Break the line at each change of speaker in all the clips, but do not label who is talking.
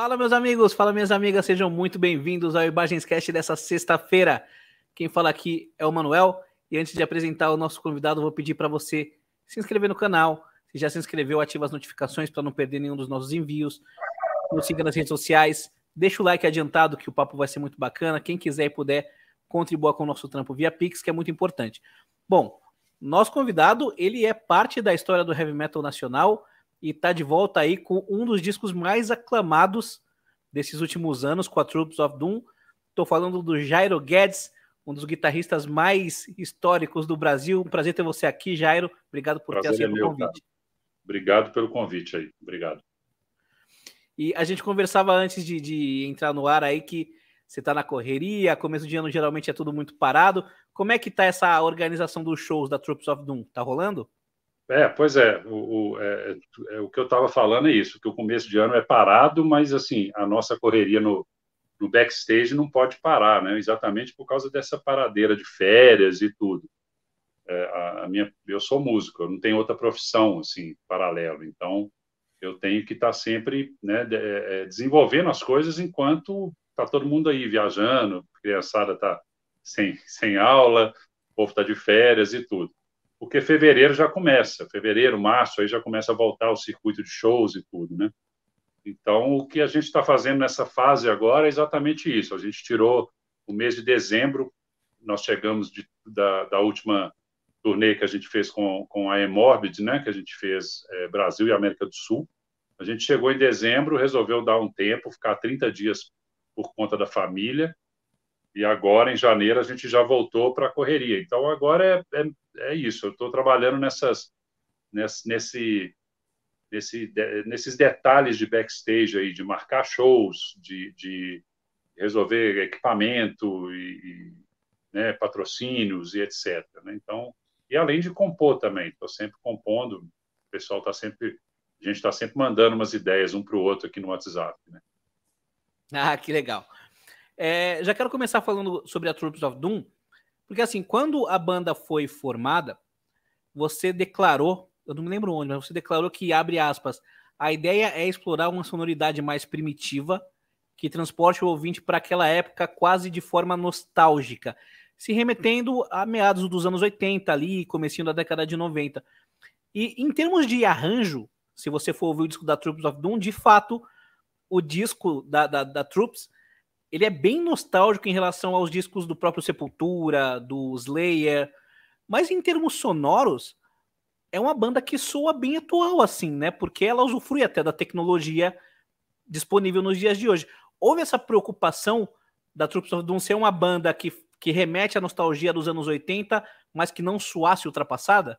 Fala, meus amigos, fala, minhas amigas, sejam muito bem-vindos ao Imagens Cast dessa sexta-feira. Quem fala aqui é o Manuel. E antes de apresentar o nosso convidado, vou pedir para você se inscrever no canal. Se já se inscreveu, ativa as notificações para não perder nenhum dos nossos envios. Nos siga nas redes sociais. Deixa o like adiantado, que o papo vai ser muito bacana. Quem quiser e puder, contribua com o nosso trampo via Pix, que é muito importante. Bom, nosso convidado, ele é parte da história do heavy metal nacional e está de volta aí com um dos discos mais aclamados desses últimos anos, com a Troops of Doom. Estou falando do Jairo Guedes, um dos guitarristas mais históricos do Brasil. Um prazer ter você aqui, Jairo. Obrigado por prazer ter aceito é o convite. Cara.
Obrigado pelo convite aí. Obrigado.
E a gente conversava antes de, de entrar no ar aí que você está na correria, começo de ano geralmente é tudo muito parado. Como é que está essa organização dos shows da Troops of Doom? Tá rolando?
É, pois é, o, o, é, é, o que eu estava falando é isso, que o começo de ano é parado, mas assim, a nossa correria no, no backstage não pode parar, né? Exatamente por causa dessa paradeira de férias e tudo. É, a, a, minha, eu sou músico, eu não tenho outra profissão assim paralelo, então eu tenho que estar tá sempre né, de, é, é, desenvolvendo as coisas enquanto está todo mundo aí viajando, criançada está sem, sem aula, o povo está de férias e tudo porque fevereiro já começa, fevereiro, março, aí já começa a voltar o circuito de shows e tudo, né? Então, o que a gente está fazendo nessa fase agora é exatamente isso. A gente tirou o mês de dezembro, nós chegamos de, da, da, última turnê que a gente fez com, com a Emorbid, né? Que a gente fez é, Brasil e América do Sul. A gente chegou em dezembro, resolveu dar um tempo, ficar 30 dias por conta da família, e agora, em janeiro, a gente já voltou para a correria. Então, agora é, é, é isso. Eu estou trabalhando nessas, nesse, nesse, nesse, nesses detalhes de backstage aí, de marcar shows, de, de resolver equipamento e, e né, patrocínios e etc. Né? Então, e além de compor também, estou sempre compondo. O pessoal está sempre, a gente está sempre mandando umas ideias um para o outro aqui no WhatsApp. Né?
Ah, que legal. É, já quero começar falando sobre a Troops of Doom, porque assim, quando a banda foi formada, você declarou, eu não me lembro onde, mas você declarou que, abre aspas, a ideia é explorar uma sonoridade mais primitiva que transporte o ouvinte para aquela época quase de forma nostálgica, se remetendo a meados dos anos 80 ali, comecinho da década de 90. E em termos de arranjo, se você for ouvir o disco da Troops of Doom, de fato, o disco da, da, da Troops ele é bem nostálgico em relação aos discos do próprio Sepultura, do Slayer, mas em termos sonoros, é uma banda que soa bem atual, assim, né? Porque ela usufrui até da tecnologia disponível nos dias de hoje. Houve essa preocupação da Troops of Doom ser uma banda que, que remete à nostalgia dos anos 80, mas que não soasse ultrapassada?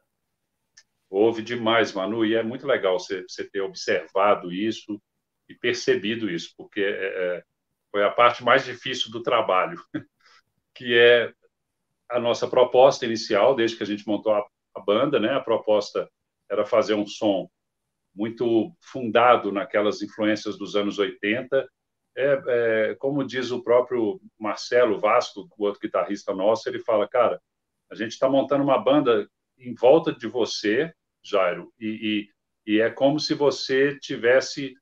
Houve demais, Manu, e é muito legal você, ter observado isso e percebido isso, porque é, é foi a parte mais difícil do trabalho, que é a nossa proposta inicial, desde que a gente montou a, a banda, né? A proposta era fazer um som muito fundado naquelas influências dos anos 80. É, é, como diz o próprio Marcelo Vasco, o outro guitarrista nosso, ele fala, cara, a gente está montando uma banda em volta de você, Jairo, e, e, e é como se você tivesse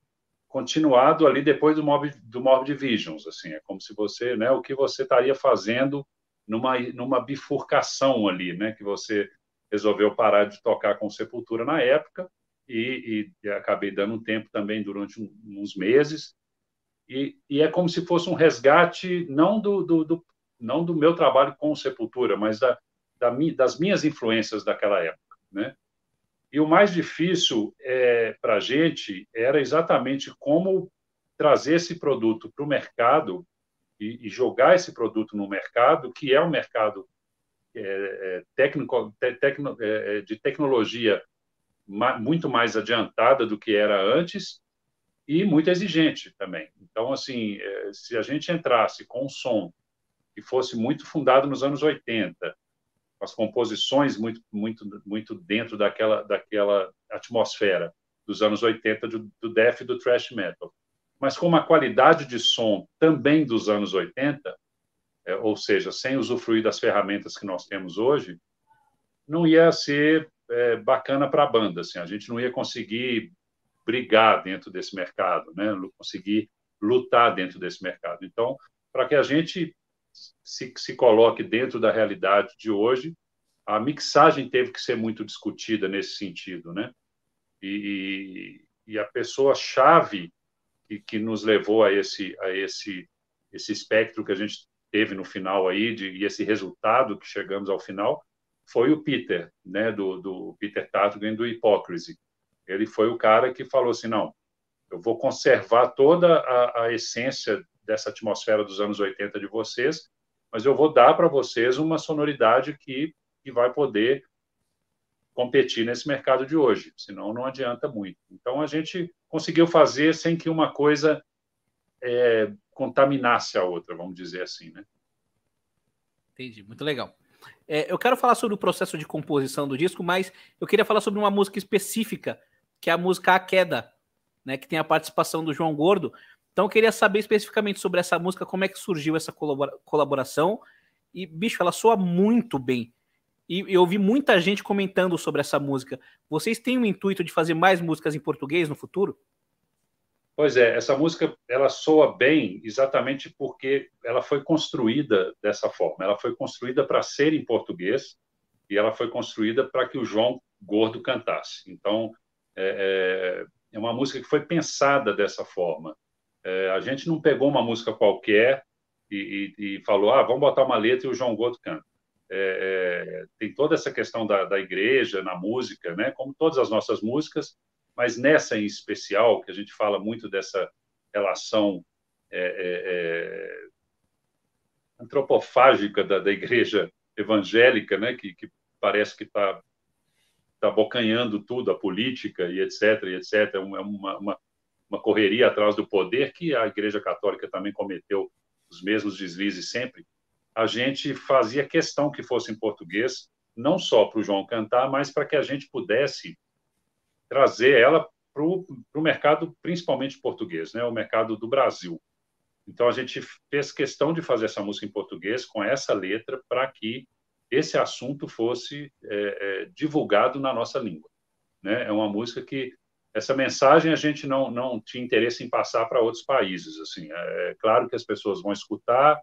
continuado ali depois do Morbid, do Morbid Visions, assim, é como se você, né, o que você estaria fazendo numa, numa bifurcação ali, né, que você resolveu parar de tocar com Sepultura na época e, e, acabei dando um tempo também durante um, uns meses e, e, é como se fosse um resgate não do, do, do não do meu trabalho com Sepultura, mas da, da, das minhas influências daquela época, né? E o mais difícil é, para a gente era exatamente como trazer esse produto para o mercado e, e, jogar esse produto no mercado, que é um mercado é, é, te, tecno, é, é, de tecnologia ma, muito mais adiantada do que era antes e muito exigente também. Então, assim, é, se a gente entrasse com um som que fosse muito fundado nos anos 80, as composições muito muito muito dentro daquela daquela atmosfera dos anos 80 do, do death e do thrash metal, mas com uma qualidade de som também dos anos 80, é, ou seja, sem usufruir das ferramentas que nós temos hoje, não ia ser é, bacana para a banda, assim, a gente não ia conseguir brigar dentro desse mercado, né? Conseguir lutar dentro desse mercado. Então, para que a gente se, se coloque dentro da realidade de hoje, a mixagem teve que ser muito discutida nesse sentido, né? E, e a pessoa chave que, que, nos levou a esse a esse esse espectro que a gente teve no final aí de, e esse resultado que chegamos ao final foi o Peter, né? Do, do Peter Tatgan do Hypocrisy. Ele foi o cara que falou assim, não, eu vou conservar toda a, a essência dessa atmosfera dos anos 80 de vocês, mas eu vou dar para vocês uma sonoridade que, que vai poder competir nesse mercado de hoje, senão não adianta muito. Então a gente conseguiu fazer sem que uma coisa é, contaminasse a outra, vamos dizer assim, né?
Entendi, muito legal. É, eu quero falar sobre o processo de composição do disco, mas eu queria falar sobre uma música específica, que é a música A Queda, né, que tem a participação do João Gordo. Então eu queria saber especificamente sobre essa música, como é que surgiu essa colaboração. E, bicho, ela soa muito bem. E eu ouvi muita gente comentando sobre essa música. Vocês têm o intuito de fazer mais músicas em português no futuro?
Pois é, essa música ela soa bem exatamente porque ela foi construída dessa forma. Ela foi construída para ser em português e ela foi construída para que o João Gordo cantasse. Então, é, é é uma música que foi pensada dessa forma. É, a gente não pegou uma música qualquer e, e, e, falou, ah, vamos botar uma letra e o João Gordo canta. É, é, tem toda essa questão da, da igreja na música, né? como todas as nossas músicas, mas nessa em especial, que a gente fala muito dessa relação é, é, é antropofágica da, da, igreja evangélica, né? que, que parece que está está abocanhando tudo, a política e etc, e etc. É uma, uma, uma correria atrás do poder que a Igreja Católica também cometeu os mesmos deslizes sempre. A gente fazia questão que fosse em português, não só para o João cantar, mas para que a gente pudesse trazer ela para o mercado, principalmente português, né? o mercado do Brasil. Então, a gente fez questão de fazer essa música em português com essa letra para que esse assunto fosse é, é, divulgado na nossa língua. Né? É uma música que essa mensagem a gente não não tinha interesse em passar para outros países. Assim, é, é claro que as pessoas vão escutar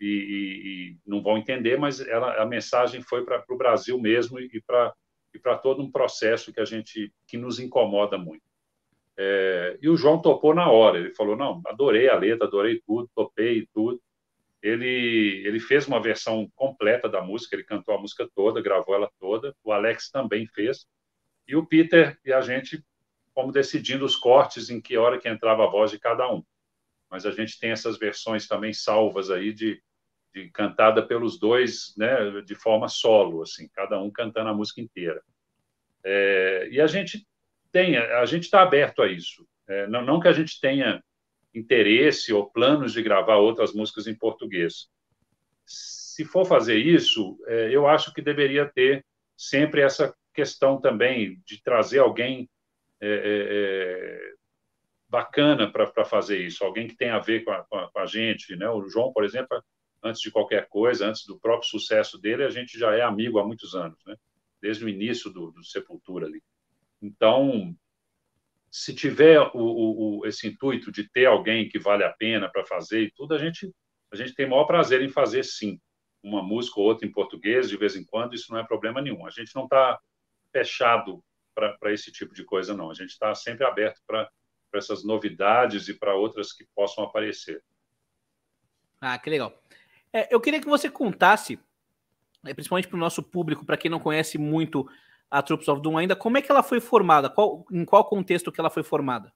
e, e, e não vão entender, mas ela, a mensagem foi para o Brasil mesmo e para e para todo um processo que a gente que nos incomoda muito. É, e o João topou na hora. Ele falou: não, adorei a letra, adorei tudo, topei tudo ele, ele fez uma versão completa da música, ele cantou a música toda, gravou ela toda, o Alex também fez, e o Peter e a gente fomos decidindo os cortes em que hora que entrava a voz de cada um. Mas a gente tem essas versões também salvas aí de, de cantada pelos dois, né, de forma solo, assim, cada um cantando a música inteira. É, e a gente tem, a gente está aberto a isso. É, não, não que a gente tenha interesse ou planos de gravar outras músicas em português. Se for fazer isso, é, eu acho que deveria ter sempre essa questão também de trazer alguém é, é, é bacana para fazer isso, alguém que tenha a ver com a, com a, gente. Né? O João, por exemplo, antes de qualquer coisa, antes do próprio sucesso dele, a gente já é amigo há muitos anos, né? desde o início do, do Sepultura ali. Então, se tiver o, o, o, esse intuito de ter alguém que vale a pena para fazer e tudo, a gente, a gente tem maior prazer em fazer sim. Uma música ou outra em português, de vez em quando, isso não é problema nenhum. A gente não está fechado para esse tipo de coisa, não. A gente está sempre aberto para essas novidades e para outras que possam aparecer.
Ah, que legal. É, eu queria que você contasse, é, principalmente para o nosso público, para quem não conhece muito a Troops of Doom ainda. Como é que ela foi formada? Qual, em qual contexto que ela foi formada?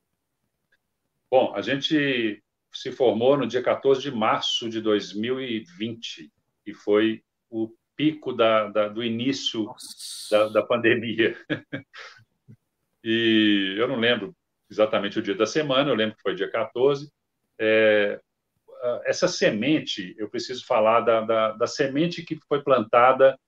Bom, a gente se formou no dia 14 de março de 2020 e foi o pico da, da do início da, da, pandemia. e eu não lembro exatamente o dia da semana, eu lembro que foi dia 14. É, essa semente, eu preciso falar da, da, da semente que foi plantada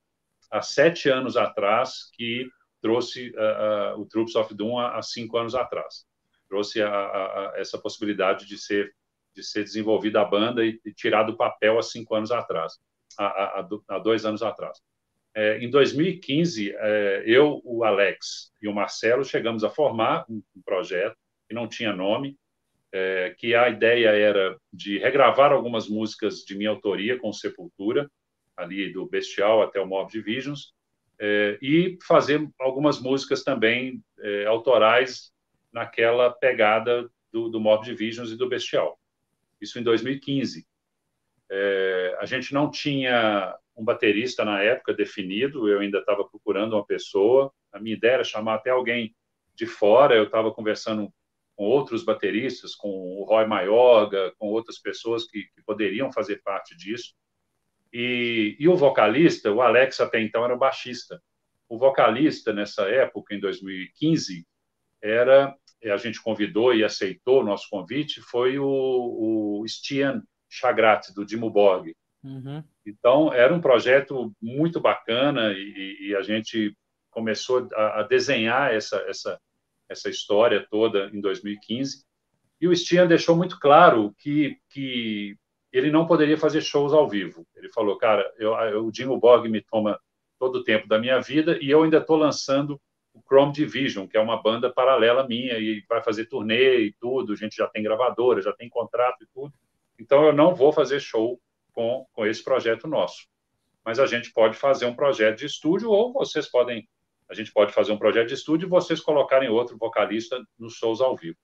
há sete anos atrás que trouxe uh, uh, o Troops of Doom há, há, cinco anos atrás. Trouxe a, a, a essa possibilidade de ser de ser desenvolvida a banda e, e tirar do papel há cinco anos atrás, há, há dois anos atrás. É, em 2015, é, eu, o Alex e o Marcelo chegamos a formar um, um projeto que não tinha nome é, que a ideia era de regravar algumas músicas de minha autoria com Sepultura, ali do Bestial até o Morbid Visions, é, e fazer algumas músicas também é, autorais naquela pegada do, do Morbid Visions e do Bestial. Isso em 2015. É, a gente não tinha um baterista na época definido, eu ainda estava procurando uma pessoa. A minha ideia era chamar até alguém de fora, eu estava conversando com outros bateristas, com o Roy Mayorga, com outras pessoas que, que poderiam fazer parte disso. E, e, o vocalista, o Alex até então era o baixista. O vocalista nessa época, em 2015, era a gente convidou e aceitou o nosso convite foi o, o Stian Chagrat do Dimo Borg. Uhum. Então era um projeto muito bacana e, e a gente começou a, a desenhar essa, essa essa história toda em 2015. E o Stian deixou muito claro que, que ele não poderia fazer shows ao vivo. Ele falou, cara, eu, eu, o Dino Borg me toma todo o tempo da minha vida e eu ainda estou lançando o Chrome Division, que é uma banda paralela minha e vai fazer turnê e tudo. A gente já tem gravadora, já tem contrato e tudo. Então eu não vou fazer show com, com esse projeto nosso. Mas a gente pode fazer um projeto de estúdio ou vocês podem a gente pode fazer um projeto de estúdio e vocês colocarem outro vocalista nos shows ao vivo.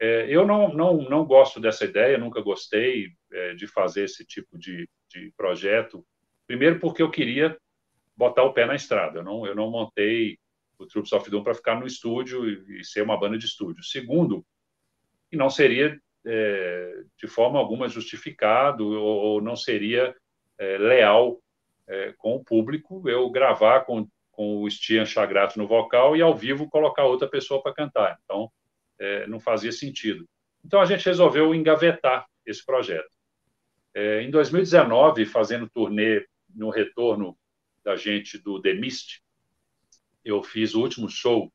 É, eu não, não, não gosto dessa ideia, nunca gostei é, de fazer esse tipo de, de projeto. Primeiro, porque eu queria botar o pé na estrada. Eu não, eu não montei o Troops of Doom para ficar no estúdio e, e, ser uma banda de estúdio. Segundo, que não seria é, de forma alguma justificado ou, ou não seria é, leal é, com o público eu gravar com com o Stian Chagrato no vocal e ao vivo colocar outra pessoa para cantar. Então, é, não fazia sentido. Então, a gente resolveu engavetar esse projeto. É, em 2019, fazendo turnê no retorno da gente do The Mist, eu fiz o último show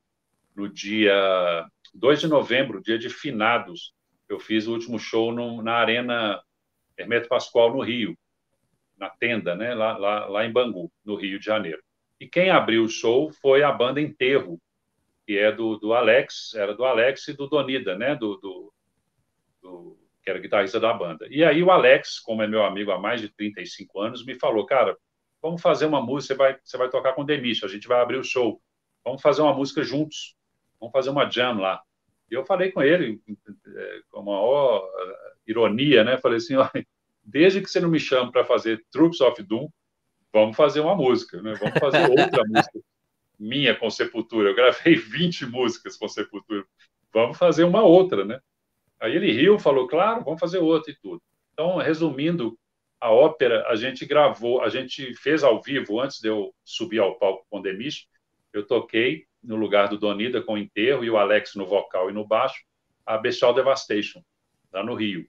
no dia 2 de novembro, dia de finados. Eu fiz o último show no, na Arena Hermeto Pascoal, no Rio, na tenda, né, lá, lá, lá em Bangu, no Rio de Janeiro. E quem abriu o show foi a banda Enterro, que é do, do Alex, era do Alex e do Donida, né? Do, do, do, que era guitarrista da banda. E aí o Alex, como é meu amigo há mais de 35 anos, me falou, cara, vamos fazer uma música, você vai, você vai tocar com o Demicho, a gente vai abrir o show, vamos fazer uma música juntos, vamos fazer uma jam lá. Eu falei com ele, é, com uma maior ironia, né? Falei assim, desde que você não me chama para fazer Troops of Doom, vamos fazer uma música, né? Vamos fazer outra música minha com Sepultura. Eu gravei 20 músicas com Sepultura. Vamos fazer uma outra, né? Aí ele riu, falou, claro, vamos fazer outra e tudo. Então, resumindo, a ópera a gente gravou, a gente fez ao vivo antes de eu subir ao palco com Demis. Eu toquei no lugar do Donida com o enterro e o Alex no vocal e no baixo, a Bestial Devastation, lá no Rio.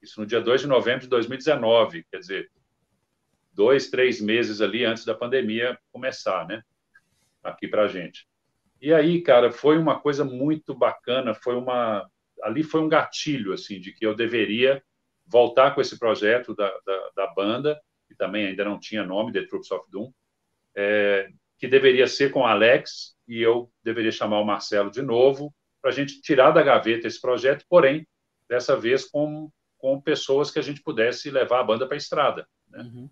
Isso no dia 2 de novembro de 2019, quer dizer, dois, três meses ali antes da pandemia começar, né? Aqui para gente. E aí, cara, foi uma coisa muito bacana, foi uma... Ali foi um gatilho, assim, de que eu deveria voltar com esse projeto da, da, da banda, que também ainda não tinha nome, The Troops of Doom, é, que deveria ser com Alex, e eu deveria chamar o Marcelo de novo, para a gente tirar da gaveta esse projeto, porém, dessa vez com, com pessoas que a gente pudesse levar a banda para a estrada. Né? Uhum.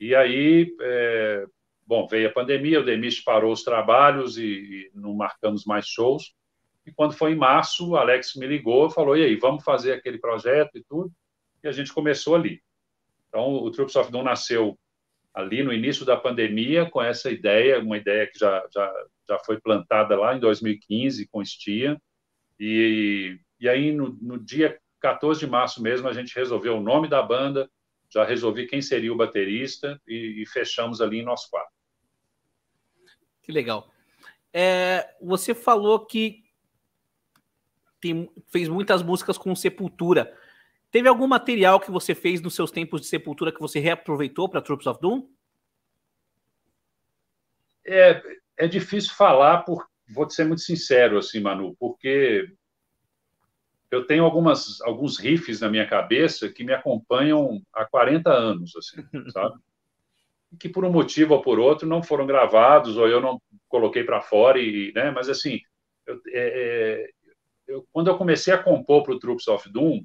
E aí, é, bom, veio a pandemia, o Demis parou os trabalhos e, e, não marcamos mais shows. E quando foi em março, o Alex me ligou e falou: e aí, vamos fazer aquele projeto e tudo? E a gente começou ali. Então, o Troops of Doom nasceu ali no início da pandemia, com essa ideia, uma ideia que já, já, já foi plantada lá em 2015 com Stia. E, e aí, no, no dia 14 de março mesmo, a gente resolveu o nome da banda, já resolvi quem seria o baterista e, e fechamos ali em nós quatro.
Que legal. É, você falou que tem, fez muitas músicas com Sepultura. Teve algum material que você fez nos seus tempos de Sepultura que você reaproveitou para Troops of Doom?
É, é difícil falar, por, vou ser muito sincero, assim, Manu, porque eu tenho algumas, alguns riffs na minha cabeça que me acompanham há 40 anos, assim, sabe? que por um motivo ou por outro não foram gravados ou eu não coloquei para fora e, né? Mas assim, eu, é, é eu, quando eu comecei a compor para o Troops of Doom,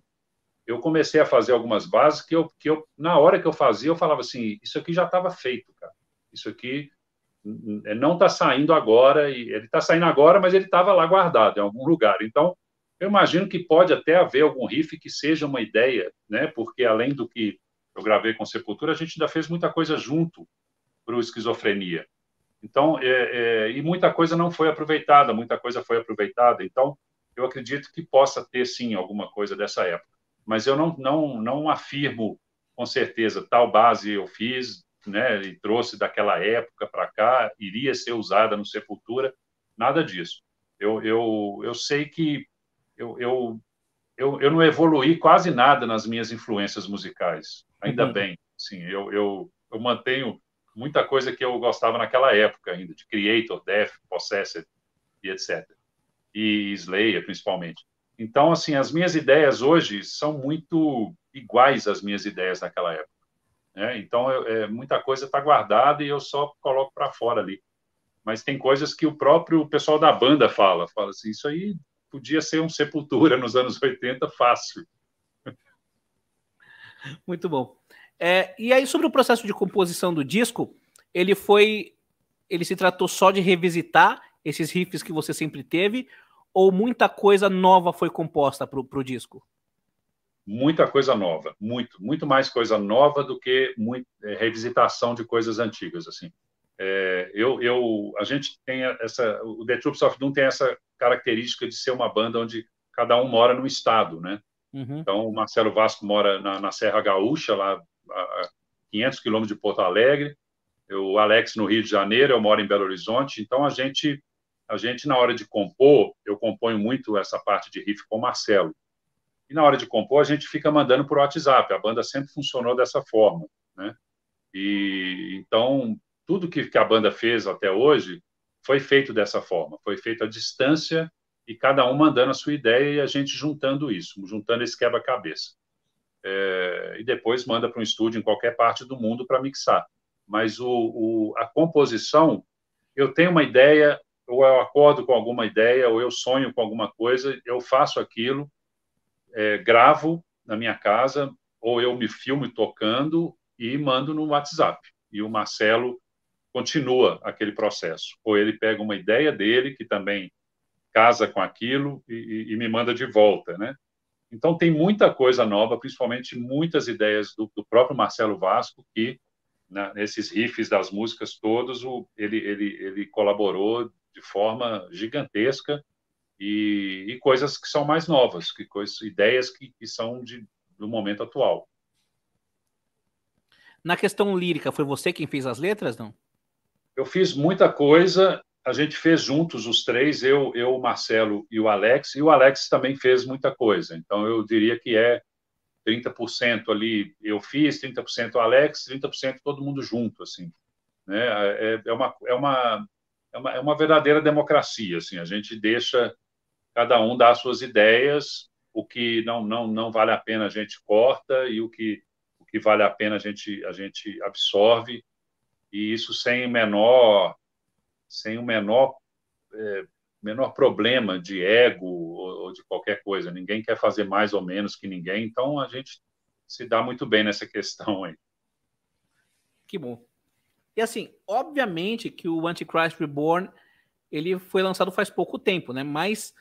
eu comecei a fazer algumas bases que eu, que eu, na hora que eu fazia, eu falava assim, isso aqui já estava feito, cara. Isso aqui não está saindo agora, e ele está saindo agora, mas ele estava lá guardado em algum lugar. Então, eu imagino que pode até haver algum riff que seja uma ideia, né? Porque além do que eu gravei com Sepultura, a gente ainda fez muita coisa junto para o Esquizofrenia. Então, é, é, e muita coisa não foi aproveitada, muita coisa foi aproveitada. Então, eu acredito que possa ter sim alguma coisa dessa época mas eu não, não, não afirmo com certeza tal base eu fiz, né, e trouxe daquela época para cá, iria ser usada no Sepultura, nada disso. Eu, eu, eu sei que eu, eu, eu, eu não evoluí quase nada nas minhas influências musicais, ainda uhum. bem. Sim, eu, eu, eu mantenho muita coisa que eu gostava naquela época ainda, de Creator, Death, Possessed e etc. E Slayer, principalmente. Então, assim, as minhas ideias hoje são muito iguais às minhas ideias naquela época. Né? Então, eu, é, muita coisa está guardada e eu só coloco para fora ali. Mas tem coisas que o próprio pessoal da banda fala. Fala assim, isso aí podia ser um Sepultura nos anos 80 fácil.
Muito bom. É, e aí, sobre o processo de composição do disco, ele foi. Ele se tratou só de revisitar esses riffs que você sempre teve, ou muita coisa nova foi composta para o disco?
Muita coisa nova, muito, muito mais coisa nova do que muito, é, revisitação de coisas antigas, assim. É, eu, eu, a gente tem essa, o The Troops of Doom tem essa característica de ser uma banda onde cada um mora no estado, né? Uhum. Então, o Marcelo Vasco mora na, na Serra Gaúcha, lá a 500 quilômetros de Porto Alegre, o Alex no Rio de Janeiro, eu moro em Belo Horizonte, então a gente a gente, na hora de compor, eu componho muito essa parte de riff com o Marcelo. E na hora de compor, a gente fica mandando por WhatsApp. A banda sempre funcionou dessa forma, né? E então, tudo que, que a banda fez até hoje foi feito dessa forma. Foi feito à distância e cada um mandando a sua ideia e a gente juntando isso, juntando esse quebra-cabeça. É, e depois manda para um estúdio em qualquer parte do mundo para mixar. Mas o, o, a composição, eu tenho uma ideia, ou eu acordo com alguma ideia, ou eu sonho com alguma coisa, eu faço aquilo, é, gravo na minha casa, ou eu me filmo tocando e mando no WhatsApp. E o Marcelo continua aquele processo. Ou ele pega uma ideia dele, que também casa com aquilo, e, e me manda de volta, né? Então, tem muita coisa nova, principalmente muitas ideias do, do próprio Marcelo Vasco, que nesses riffs das músicas todos, o, ele, ele, ele colaborou de forma gigantesca e, e coisas que são mais novas, que coisas, ideias que, que são de, do momento atual.
Na questão lírica, foi você quem fez as letras, não?
Eu fiz muita coisa, a gente fez juntos os três, eu, eu, o Marcelo e o Alex, e o Alex também fez muita coisa. Então eu diria que é 30% ali eu fiz, 30% o Alex, 30% todo mundo junto, assim. Né? É, é, uma, é, uma, é uma, é uma verdadeira democracia. Assim, a gente deixa cada um dar suas ideias, o que não, não, não vale a pena a gente corta e o que, o que vale a pena a gente, a gente absorve, e isso sem o menor, sem o menor, é, menor problema de ego ou, ou de qualquer coisa. Ninguém quer fazer mais ou menos que ninguém, então a gente se dá muito bem nessa questão aí.
Que bom. E assim, obviamente que o Antichrist Reborn ele foi lançado faz pouco tempo, né? Mas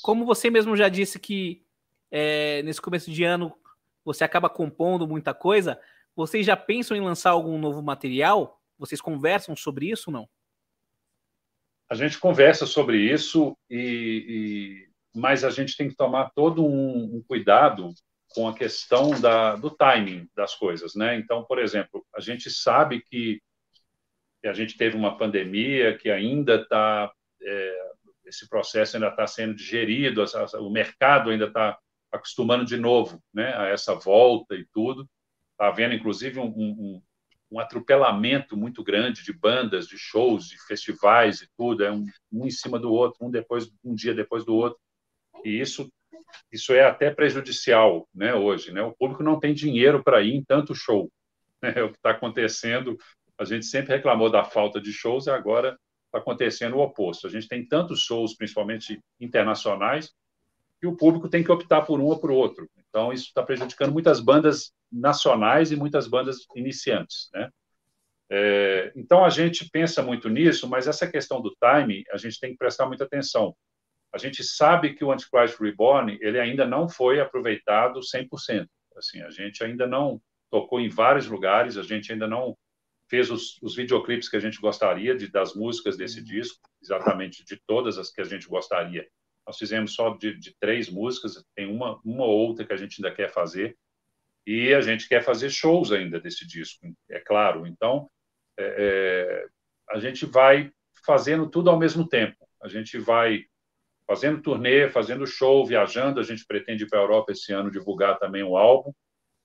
como você mesmo já disse que é, nesse começo de ano você acaba compondo muita coisa, vocês já pensam em lançar algum novo material? Vocês conversam sobre isso não?
A gente conversa sobre isso e, e mas a gente tem que tomar todo um, um cuidado com a questão da, do timing das coisas, né? Então, por exemplo, a gente sabe que a gente teve uma pandemia que ainda está é, esse processo ainda está sendo digerido, o mercado ainda está acostumando de novo né, a essa volta e tudo. Está havendo, inclusive, um, um, um, atropelamento muito grande de bandas, de shows, de festivais e tudo, é um, um em cima do outro, um depois um dia depois do outro. E isso isso é até prejudicial né, hoje. Né? O público não tem dinheiro para ir em tanto show. Né? É o que está acontecendo a gente sempre reclamou da falta de shows e agora está acontecendo o oposto. A gente tem tantos shows, principalmente internacionais, e o público tem que optar por um ou por outro. Então, isso está prejudicando muitas bandas nacionais e muitas bandas iniciantes, né? É, então, a gente pensa muito nisso, mas essa questão do time, a gente tem que prestar muita atenção. A gente sabe que o Antichrist Reborn, ele ainda não foi aproveitado 100%. Assim, a gente ainda não tocou em vários lugares, a gente ainda não fez os, os videoclipes que a gente gostaria de, das músicas desse uhum. disco, exatamente de todas as que a gente gostaria. Nós fizemos só de, de três músicas, tem uma, uma ou outra que a gente ainda quer fazer, e a gente quer fazer shows ainda desse disco, é claro. Então, é, é, a gente vai fazendo tudo ao mesmo tempo. A gente vai fazendo turnê, fazendo show, viajando. A gente pretende ir para a Europa esse ano divulgar também o álbum.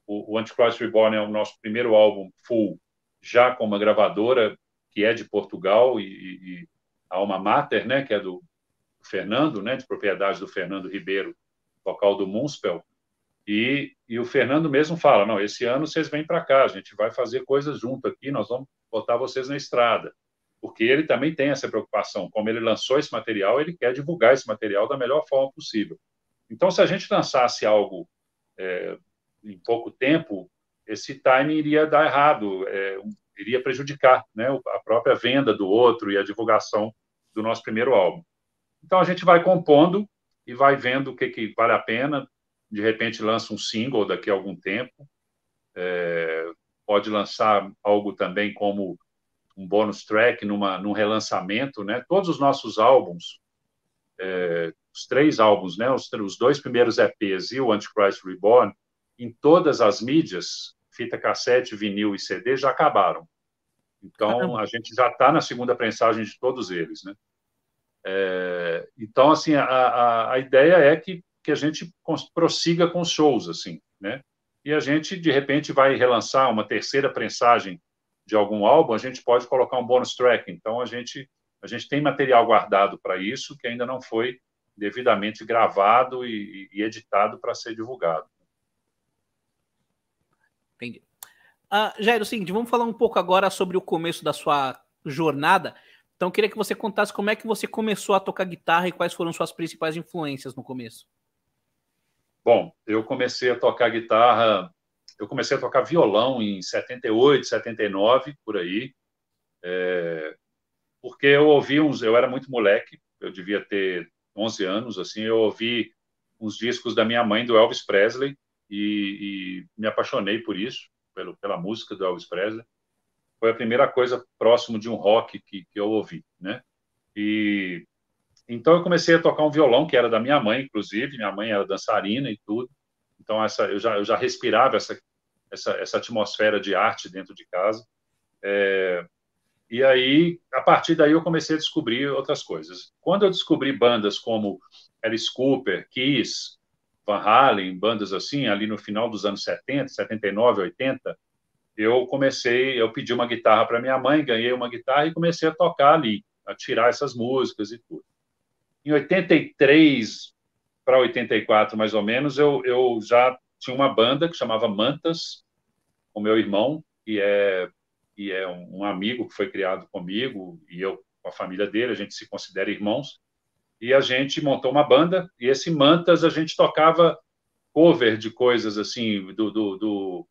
O, o Antichrist Reborn é o nosso primeiro álbum full já com uma gravadora que é de Portugal e, e a Alma Mater, né, que é do Fernando, né, de propriedade do Fernando Ribeiro, vocal do Munspel. E, e o Fernando mesmo fala: não, esse ano vocês vêm para cá, a gente vai fazer coisas junto aqui, nós vamos botar vocês na estrada. Porque ele também tem essa preocupação. Como ele lançou esse material, ele quer divulgar esse material da melhor forma possível. Então, se a gente lançasse algo é, em pouco tempo, esse timing iria dar errado, é, iria prejudicar né, a própria venda do outro e a divulgação do nosso primeiro álbum. Então a gente vai compondo e vai vendo o que, que vale a pena. De repente lança um single daqui a algum tempo. É, pode lançar algo também como um bônus track numa, num relançamento, né? Todos os nossos álbuns, é, os três álbuns, né? Os, os dois primeiros EPs e o Antichrist Reborn, em todas as mídias, fita cassete, vinil e CD já acabaram. Então, Caramba. a gente já está na segunda prensagem de todos eles, né? É, então, assim, a, a, a, ideia é que, que a gente prossiga com shows, assim, né? E a gente, de repente, vai relançar uma terceira prensagem de algum álbum, a gente pode colocar um bonus track. Então, a gente, a gente tem material guardado para isso, que ainda não foi devidamente gravado e, e editado para ser divulgado.
Entendi. Uh, Jair, é o seguinte, vamos falar um pouco agora sobre o começo da sua jornada. Então, queria que você contasse como é que você começou a tocar guitarra e quais foram suas principais influências no começo.
Bom, eu comecei a tocar guitarra, eu comecei a tocar violão em 78, 79, por aí, é, porque eu ouvi uns, eu era muito moleque, eu devia ter 11 anos, assim, eu ouvi uns discos da minha mãe, do Elvis Presley, e, e me apaixonei por isso, pelo, pela música do Elvis Presley. Foi a primeira coisa próximo de um rock que, que eu ouvi, né? E então eu comecei a tocar um violão que era da minha mãe, inclusive. Minha mãe era dançarina e tudo. Então essa eu já eu já respirava essa essa, essa atmosfera de arte dentro de casa. É, e aí, a partir daí, eu comecei a descobrir outras coisas. Quando eu descobri bandas como Alice Cooper, Kiss, Van Halen, bandas assim, ali no final dos anos 70, 79, 80, eu comecei, eu pedi uma guitarra para minha mãe, ganhei uma guitarra e comecei a tocar ali, a tirar essas músicas e tudo. Em 83 para 84, mais ou menos, eu, eu já tinha uma banda que chamava Mantas, com meu irmão, que é, e é um amigo que foi criado comigo, e eu com a família dele, a gente se considera irmãos e a gente montou uma banda, e esse Mantas a gente tocava cover de coisas assim, do, do, do,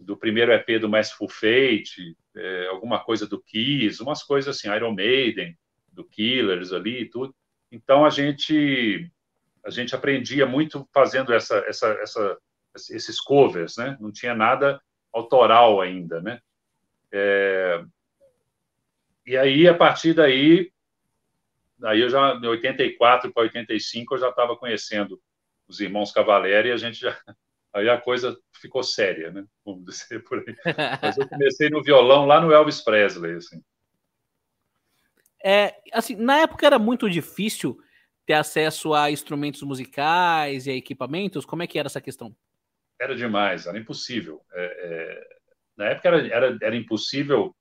do primeiro EP do Full Fate, é, alguma coisa do Kiss, umas coisas assim, Iron Maiden, do Killers ali e tudo. Então a gente a gente aprendia muito fazendo essa, essa, essa, esses covers, né? Não tinha nada autoral ainda, né? É... E aí, a partir daí, Aí eu já, em 84 para 85, eu já estava conhecendo os irmãos Cavaleri e a gente já. Aí a coisa ficou séria, né? Vamos dizer por aí. Mas eu comecei no violão lá no Elvis Presley, assim.
É, assim, na época era muito difícil ter acesso a instrumentos musicais e a equipamentos. Como é que era essa questão?
Era demais, era impossível. É, é, na época era, era, era impossível,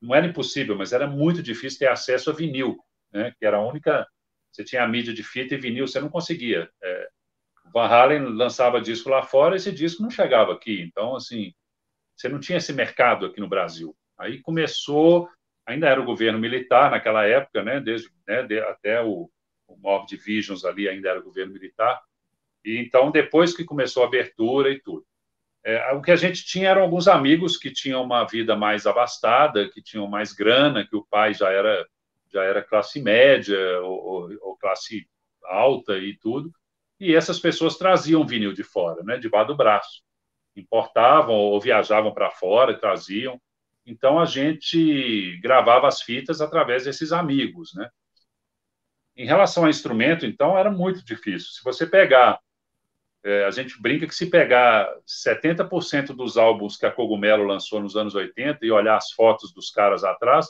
não era impossível, mas era muito difícil ter acesso a vinil né, que era a única. Você tinha a mídia de fita e vinil, você não conseguia. É, Van Halen lançava disco lá fora, esse disco não chegava aqui. Então, assim, você não tinha esse mercado aqui no Brasil. Aí começou, ainda era o governo militar naquela época, né, desde né, de, até o, o Mob Divisions ali ainda era o governo militar. E então, depois que começou a abertura e tudo. É, o que a gente tinha eram alguns amigos que tinham uma vida mais abastada, que tinham mais grana, que o pai já era já era classe média ou, ou, ou classe alta e tudo. E essas pessoas traziam vinil de fora, né, debaixo do braço. Importavam ou viajavam para fora e traziam. Então a gente gravava as fitas através desses amigos, né? Em relação ao instrumento, então, era muito difícil. Se você pegar é, a gente brinca que se pegar 70% dos álbuns que a Cogumelo lançou nos anos 80 e olhar as fotos dos caras atrás,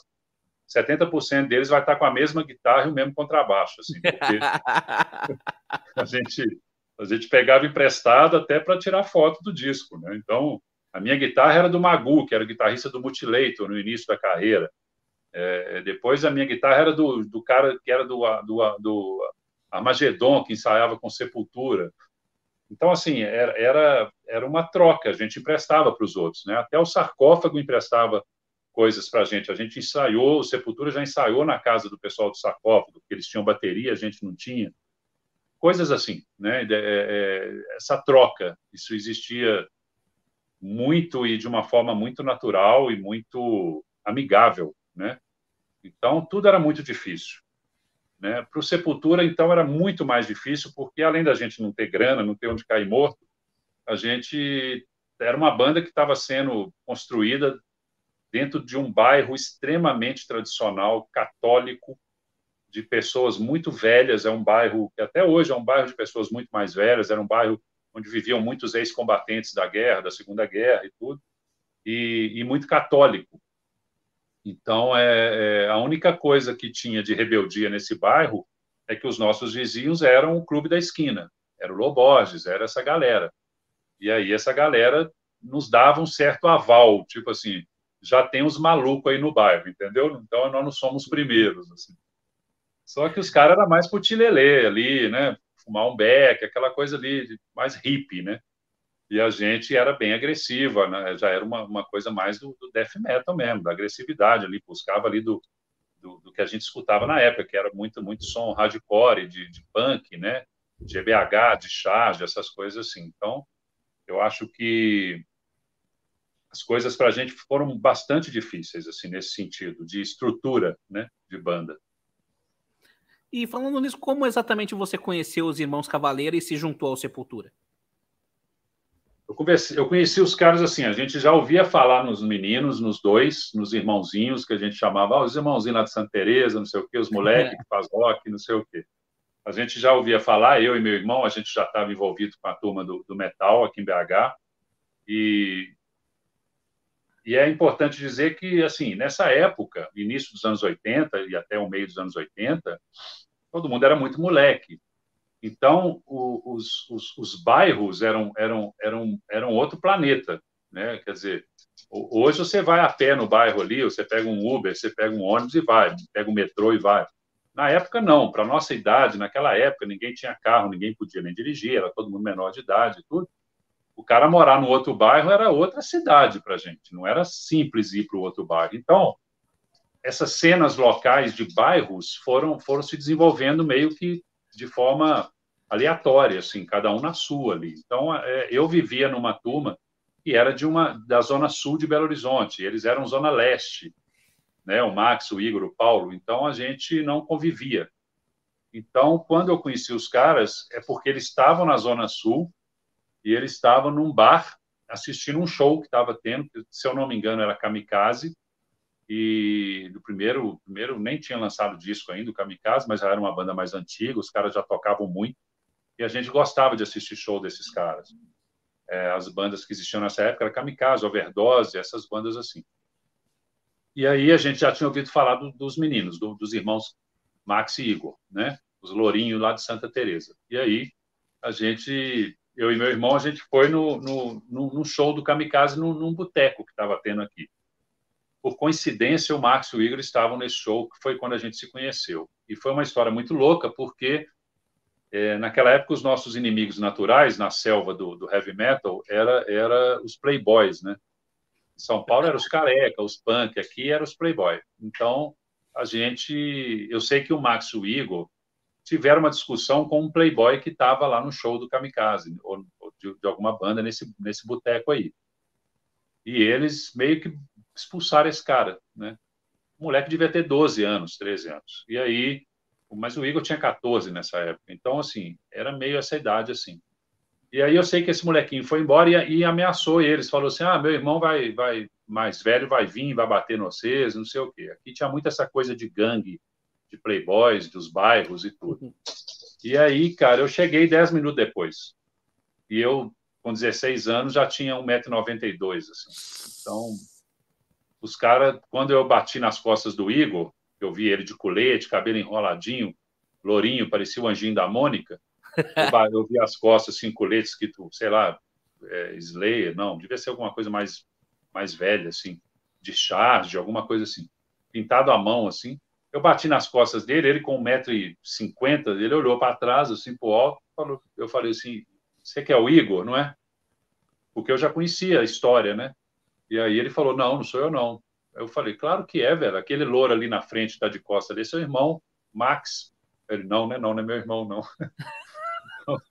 70% deles vai estar com a mesma guitarra e o mesmo contrabaixo, assim, porque a gente a gente pegava emprestado até para tirar foto do disco, né? Então, a minha guitarra era do Magu, que era o guitarrista do Mutilator no início da carreira. É, depois a minha guitarra era do, do cara que era do, do, do Armagedon, que ensaiava com Sepultura. Então, assim, era, era, era uma troca, a gente emprestava para os outros, né? Até o sarcófago emprestava coisas para a gente. A gente ensaiou, o Sepultura já ensaiou na casa do pessoal do sarcófago, porque eles tinham bateria, a gente não tinha. Coisas assim, né? É, é, essa troca, isso existia muito e de uma forma muito natural e muito amigável, né? Então, tudo era muito difícil. Né? Para o Sepultura, então, era muito mais difícil, porque além da gente não ter grana, não ter onde cair morto, a gente era uma banda que estava sendo construída dentro de um bairro extremamente tradicional, católico, de pessoas muito velhas. É um bairro que até hoje é um bairro de pessoas muito mais velhas. Era um bairro onde viviam muitos ex-combatentes da guerra, da Segunda Guerra e tudo, e, e muito católico. Então, é, é, a única coisa que tinha de rebeldia nesse bairro é que os nossos vizinhos eram o clube da esquina, era o Loborges, era essa galera. E aí essa galera nos dava um certo aval, tipo assim, já tem os malucos aí no bairro, entendeu? Então nós não somos primeiros, assim. Só que os caras eram mais putilelê ali, né? Fumar um beck, aquela coisa ali mais hippie, né? e a gente era bem agressiva, né? já era uma, uma coisa mais do, do, death metal mesmo, da agressividade ali, buscava ali do, do, do, que a gente escutava na época, que era muito, muito som hardcore, de, de punk, né? de EBH, de charge, essas coisas assim. Então, eu acho que as coisas para a gente foram bastante difíceis, assim, nesse sentido, de estrutura né? de banda.
E falando nisso, como exatamente você conheceu os Irmãos Cavaleira e se juntou ao Sepultura?
Eu, conversei, eu conheci os caras assim, a gente já ouvia falar nos meninos, nos dois, nos irmãozinhos, que a gente chamava, oh, os irmãozinhos lá de Santa Teresa, não sei o quê, os moleques que faz rock, não sei o quê. A gente já ouvia falar, eu e meu irmão, a gente já estava envolvido com a turma do, do metal aqui em BH, e, e é importante dizer que, assim, nessa época, início dos anos 80 e até o meio dos anos 80, todo mundo era muito moleque. Então, o, os, os, os, bairros eram, eram, eram, eram outro planeta. Né? Quer dizer, hoje você vai a pé no bairro ali, você pega um Uber, você pega um ônibus e vai, pega um metrô e vai. Na época, não. Para nossa idade, naquela época, ninguém tinha carro, ninguém podia nem dirigir, era todo mundo menor de idade e tudo. O cara morar no outro bairro era outra cidade para gente, não era simples ir para o outro bairro. Então, essas cenas locais de bairros foram, foram se desenvolvendo meio que de forma aleatória, assim, cada um na sua ali. Então, é, eu vivia numa turma que era de uma da zona sul de Belo Horizonte, eles eram zona leste, né? O Max, o Igor, o Paulo. Então a gente não convivia. Então, quando eu conheci os caras, é porque eles estavam na zona sul e eles estavam num bar assistindo um show que estava tendo, se eu não me engano era Kamikaze, e do primeiro, primeiro nem tinha lançado disco ainda, o Kamikaze, mas já era uma banda mais antiga, os caras já tocavam muito, e a gente gostava de assistir show desses caras. É, as bandas que existiam nessa época eram Kamikaze, Overdose, essas bandas assim. E aí a gente já tinha ouvido falar do, dos meninos, do, dos irmãos Max e Igor, né? Os lourinhos lá de Santa Teresa. E aí a gente, eu e meu irmão, a gente foi no, no, no, no show do Kamikaze num, num boteco que estava tendo aqui por coincidência, o Max e o Igor estavam nesse show, que foi quando a gente se conheceu. E foi uma história muito louca, porque é, naquela época os nossos inimigos naturais na selva do, do, heavy metal era, era os playboys, né? Em São Paulo eram os careca, os punk, aqui eram os playboy. Então, a gente... Eu sei que o Max e o Igor, tiveram uma discussão com um playboy que estava lá no show do Kamikaze, ou, ou de, de, alguma banda nesse, nesse boteco aí. E eles meio que expulsaram esse cara, né? O moleque devia ter 12 anos, 13 anos. E aí, mas o Igor tinha 14 nessa época. Então, assim, era meio essa idade, assim. E aí eu sei que esse molequinho foi embora e, e ameaçou eles. Falou assim, ah, meu irmão vai, vai mais velho vai vir, vai bater no vocês, não sei o quê. Aqui tinha muito essa coisa de gangue, de playboys, dos bairros e tudo. E aí, cara, eu cheguei 10 minutos depois. E eu, com 16 anos, já tinha 1,92m, assim. Então, os caras, quando eu bati nas costas do Igor, eu vi ele de colete, cabelo enroladinho, lourinho, parecia o anjinho da Mônica, eu, vi as costas, assim, coletes que tu, sei lá, é, Slayer, não, devia ser alguma coisa mais, mais velha, assim, de charge, alguma coisa assim, pintado à mão, assim. Eu bati nas costas dele, ele com 1,50m, ele olhou para trás, assim, pro alto, falou, eu falei assim, você quer o Igor, não é? Porque eu já conhecia a história, né? E aí ele falou: Não, não sou eu, não. Eu falei: Claro que é, velho. Aquele louro ali na frente, está de costa ali, é seu irmão, Max. Ele: Não, não é, não, não é meu irmão, não.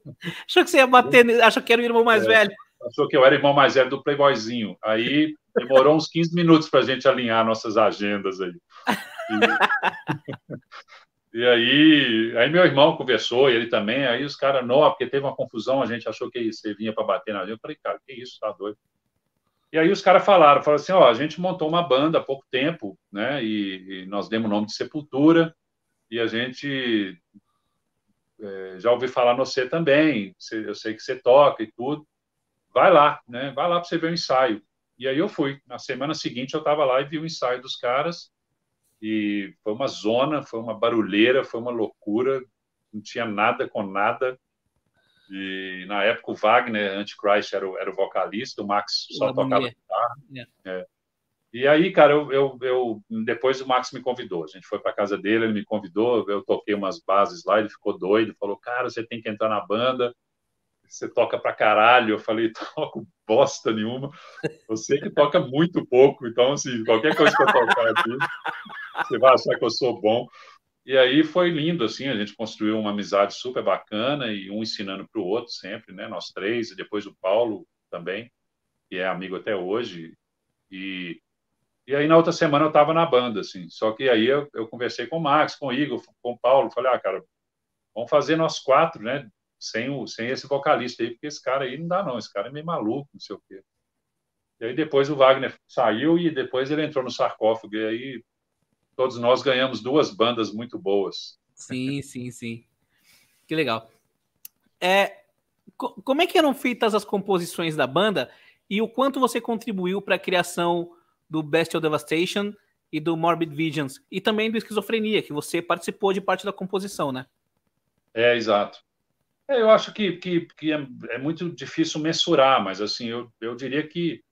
Achou que você ia bater, achou que era o irmão mais é, velho.
Achou que eu era irmão mais velho do Playboyzinho. Aí demorou uns 15 minutos para a gente alinhar nossas agendas aí. E, e, aí, aí meu irmão conversou, e ele também, aí os caras, não, porque teve uma confusão, a gente achou que você vinha para bater na gente. Eu falei, cara, que isso, tá doido. E aí os caras falaram, falaram assim, ó, a gente montou uma banda há pouco tempo, né? E, e nós demos o nome de Sepultura e a gente é, já ouvi falar no você também. eu sei que você toca e tudo. Vai lá, né? Vai lá para você ver o ensaio. E aí eu fui. Na semana seguinte eu estava lá e vi o ensaio dos caras e foi uma zona, foi uma barulheira, foi uma loucura. Não tinha nada com nada. E na época o Wagner Antichrist era o, era o vocalista, o Max só o tocava guitarra. É. É. E aí, cara, eu, eu, eu, depois o Max me convidou. A gente foi para casa dele, ele me convidou, eu toquei umas bases lá, ele ficou doido, falou: "Cara, você tem que entrar na banda. Você toca pra caralho". Eu falei: "Toco bosta nenhuma. Você que toca muito pouco, então assim, qualquer coisa que eu tocar aqui, você vai achar que eu sou bom". E aí foi lindo, assim, a gente construiu uma amizade super bacana e um ensinando para o outro sempre, né? Nós três, e depois o Paulo também, que é amigo até hoje. E, e aí na outra semana eu estava na banda, assim. Só que aí eu, eu, conversei com o Max, com o Igor, com o Paulo, falei, ah, cara, vamos fazer nós quatro, né? Sem, o, sem esse vocalista aí, porque esse cara aí não dá não, esse cara é meio maluco, não sei o quê. E aí depois o Wagner saiu e depois ele entrou no sarcófago, e aí todos nós ganhamos duas bandas muito boas.
Sim, sim, sim. Que legal. É, como é que eram feitas as composições da banda e o quanto você contribuiu para a criação do Bestial Devastation e do Morbid Visions e também do Esquizofrenia, que você participou de parte da composição, né?
É, exato. É, eu acho que, que, que é, é, muito difícil mensurar, mas assim, eu, eu diria que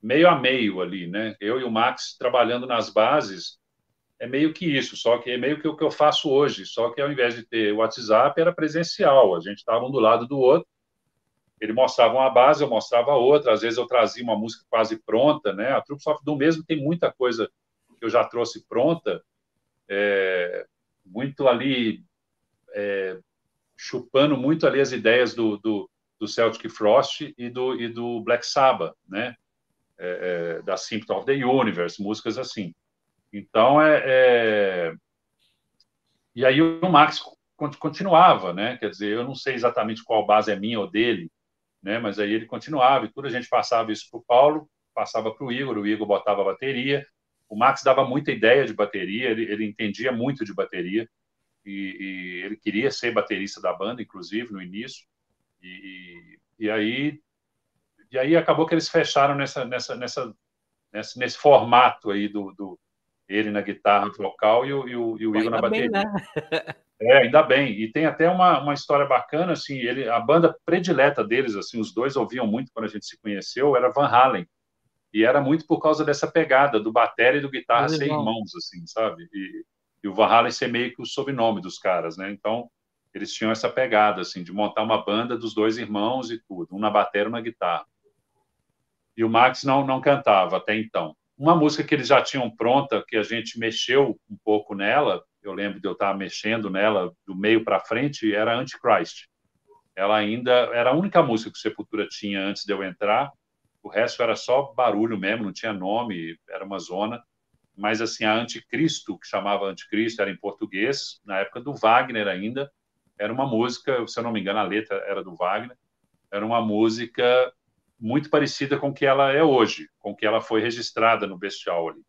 meio a meio ali, né? Eu e o Max trabalhando nas bases, é meio que isso, só que é meio que o que eu faço hoje, só que ao invés de ter WhatsApp, era presencial, a gente estava um do lado do outro, ele mostrava uma base, eu mostrava outra, às vezes eu trazia uma música quase pronta, né? A Troops of Doom mesmo tem muita coisa que eu já trouxe pronta, é, muito ali, é, chupando muito ali as ideias do, do, do, Celtic Frost e do, e do Black Sabbath, né? É, é da Symptom of the Universe, músicas assim. Então, é, é... E aí o Max continuava, né? Quer dizer, eu não sei exatamente qual base é minha ou dele, né? Mas aí ele continuava e tudo a gente passava isso para o Paulo, passava para o Igor, o Igor botava a bateria. O Max dava muita ideia de bateria, ele, ele entendia muito de bateria e, e, ele queria ser baterista da banda, inclusive no início. E, e, aí e aí acabou que eles fecharam nessa nessa nessa nesse, nesse formato aí do, do ele na guitarra vocal e o, e o, e o Igor na bateria. Bem, né? é, ainda bem. E tem até uma, uma história bacana, assim, ele, a banda predileta deles, assim, os dois ouviam muito quando a gente se conheceu, era Van Halen. E era muito por causa dessa pegada do bateria e do guitarra ser irmãos, assim, sabe? E, e o Van Halen ser meio que o sobrenome dos caras, né? Então, eles tinham essa pegada, assim, de montar uma banda dos dois irmãos e tudo, um na bateria uma na guitarra. E o Max não, não cantava até então uma música que eles já tinham pronta, que a gente mexeu um pouco nela, eu lembro de eu estar mexendo nela do meio para frente, era Antichrist. Ela ainda era a única música que o Sepultura tinha antes de eu entrar. O resto era só barulho mesmo, não tinha nome, era uma zona. Mas assim, a Anticristo, que chamava Anticristo, era em português, na época do Wagner ainda. Era uma música, se eu não me engano, a letra era do Wagner. Era uma música muito parecida com o que ela é hoje, com o que ela foi registrada no Bestial ali.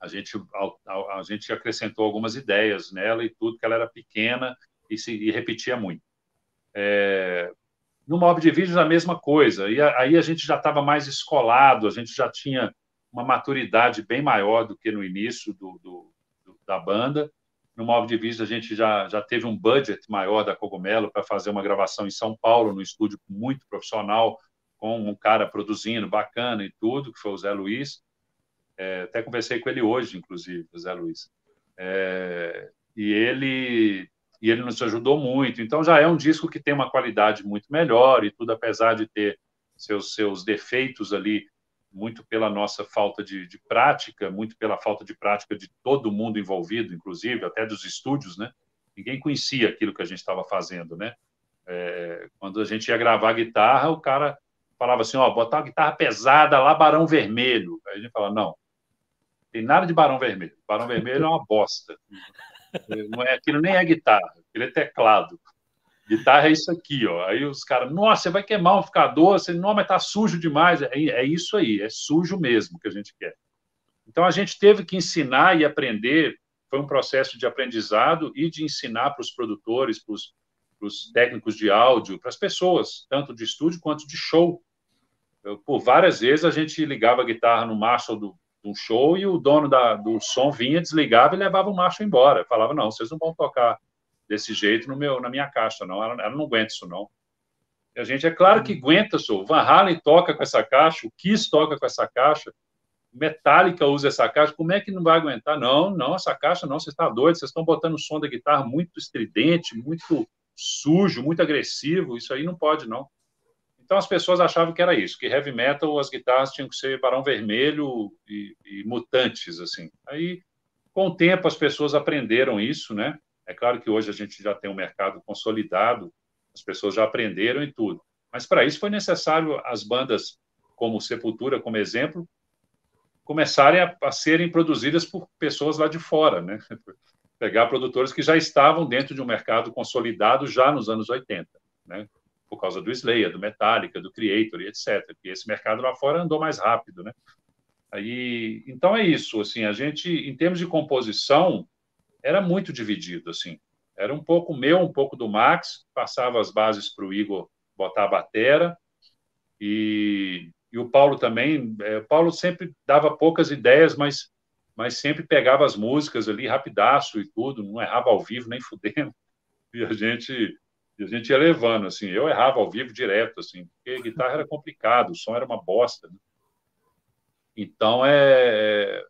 A gente, a, a gente acrescentou algumas ideias nela e tudo, que ela era pequena e, se, e repetia muito. É, no Mob de Vídeos, a mesma coisa. E aí a gente já estava mais escolado, a gente já tinha uma maturidade bem maior do que no início do, do, do da banda. No Mob de Vídeos, a gente já, já teve um budget maior da Cogumelo para fazer uma gravação em São Paulo, no estúdio muito profissional, com um cara produzindo bacana e tudo, que foi o Zé Luiz. É, até conversei com ele hoje, inclusive, o Zé Luiz. É, e ele e ele nos ajudou muito. Então já é um disco que tem uma qualidade muito melhor e tudo, apesar de ter seus seus defeitos ali, muito pela nossa falta de, de prática, muito pela falta de prática de todo mundo envolvido, inclusive até dos estúdios, né? Ninguém conhecia aquilo que a gente estava fazendo, né? É, quando a gente ia gravar guitarra, o cara falava assim, ó, botar uma guitarra pesada lá, Barão Vermelho. Aí a gente fala, não, tem nada de Barão Vermelho. Barão Vermelho é uma bosta. Não é, aquilo nem é guitarra, aquilo é teclado. Guitarra é isso aqui, ó. Aí os caras, nossa, você vai queimar um amplificador, você, não, mas tá sujo demais. É, é isso aí, é sujo mesmo que a gente quer. Então a gente teve que ensinar e aprender, foi um processo de aprendizado e de ensinar para os produtores, para os técnicos de áudio, para as pessoas, tanto de estúdio quanto de show, eu, por várias vezes a gente ligava a guitarra no Marshall do, do show e o dono da, do som vinha, desligava e levava o Marshall embora. Falava, não, vocês não vão tocar desse jeito no meu, na minha caixa, não. Ela, ela não aguenta isso, não. E a gente, é claro que aguenta, sou. Van Halen toca com essa caixa, o Kiss toca com essa caixa, Metallica usa essa caixa, como é que não vai aguentar? Não, não, essa caixa não, você está doido, vocês estão botando o som da guitarra muito estridente, muito sujo, muito agressivo, isso aí não pode, não. Então as pessoas achavam que era isso, que heavy metal as guitarras tinham que ser Barão Vermelho e, e mutantes assim. Aí com o tempo as pessoas aprenderam isso, né? É claro que hoje a gente já tem um mercado consolidado, as pessoas já aprenderam e tudo. Mas para isso foi necessário as bandas como Sepultura, como exemplo, começarem a, a, serem produzidas por pessoas lá de fora, né? Pegar produtores que já estavam dentro de um mercado consolidado já nos anos 80, né? por causa do Slayer, do Metallica, do Creator e etc. E esse mercado lá fora andou mais rápido, né? Aí, então é isso, assim, a gente, em termos de composição, era muito dividido, assim. Era um pouco meu, um pouco do Max, passava as bases para o Igor botar a batera, e, e o Paulo também, é, o Paulo sempre dava poucas ideias, mas, mas sempre pegava as músicas ali rapidaço e tudo, não errava ao vivo nem fudendo, e a gente e a gente ia levando, assim. Eu errava ao vivo direto, assim, porque guitarra era complicado, o som era uma bosta. Né? Então, é...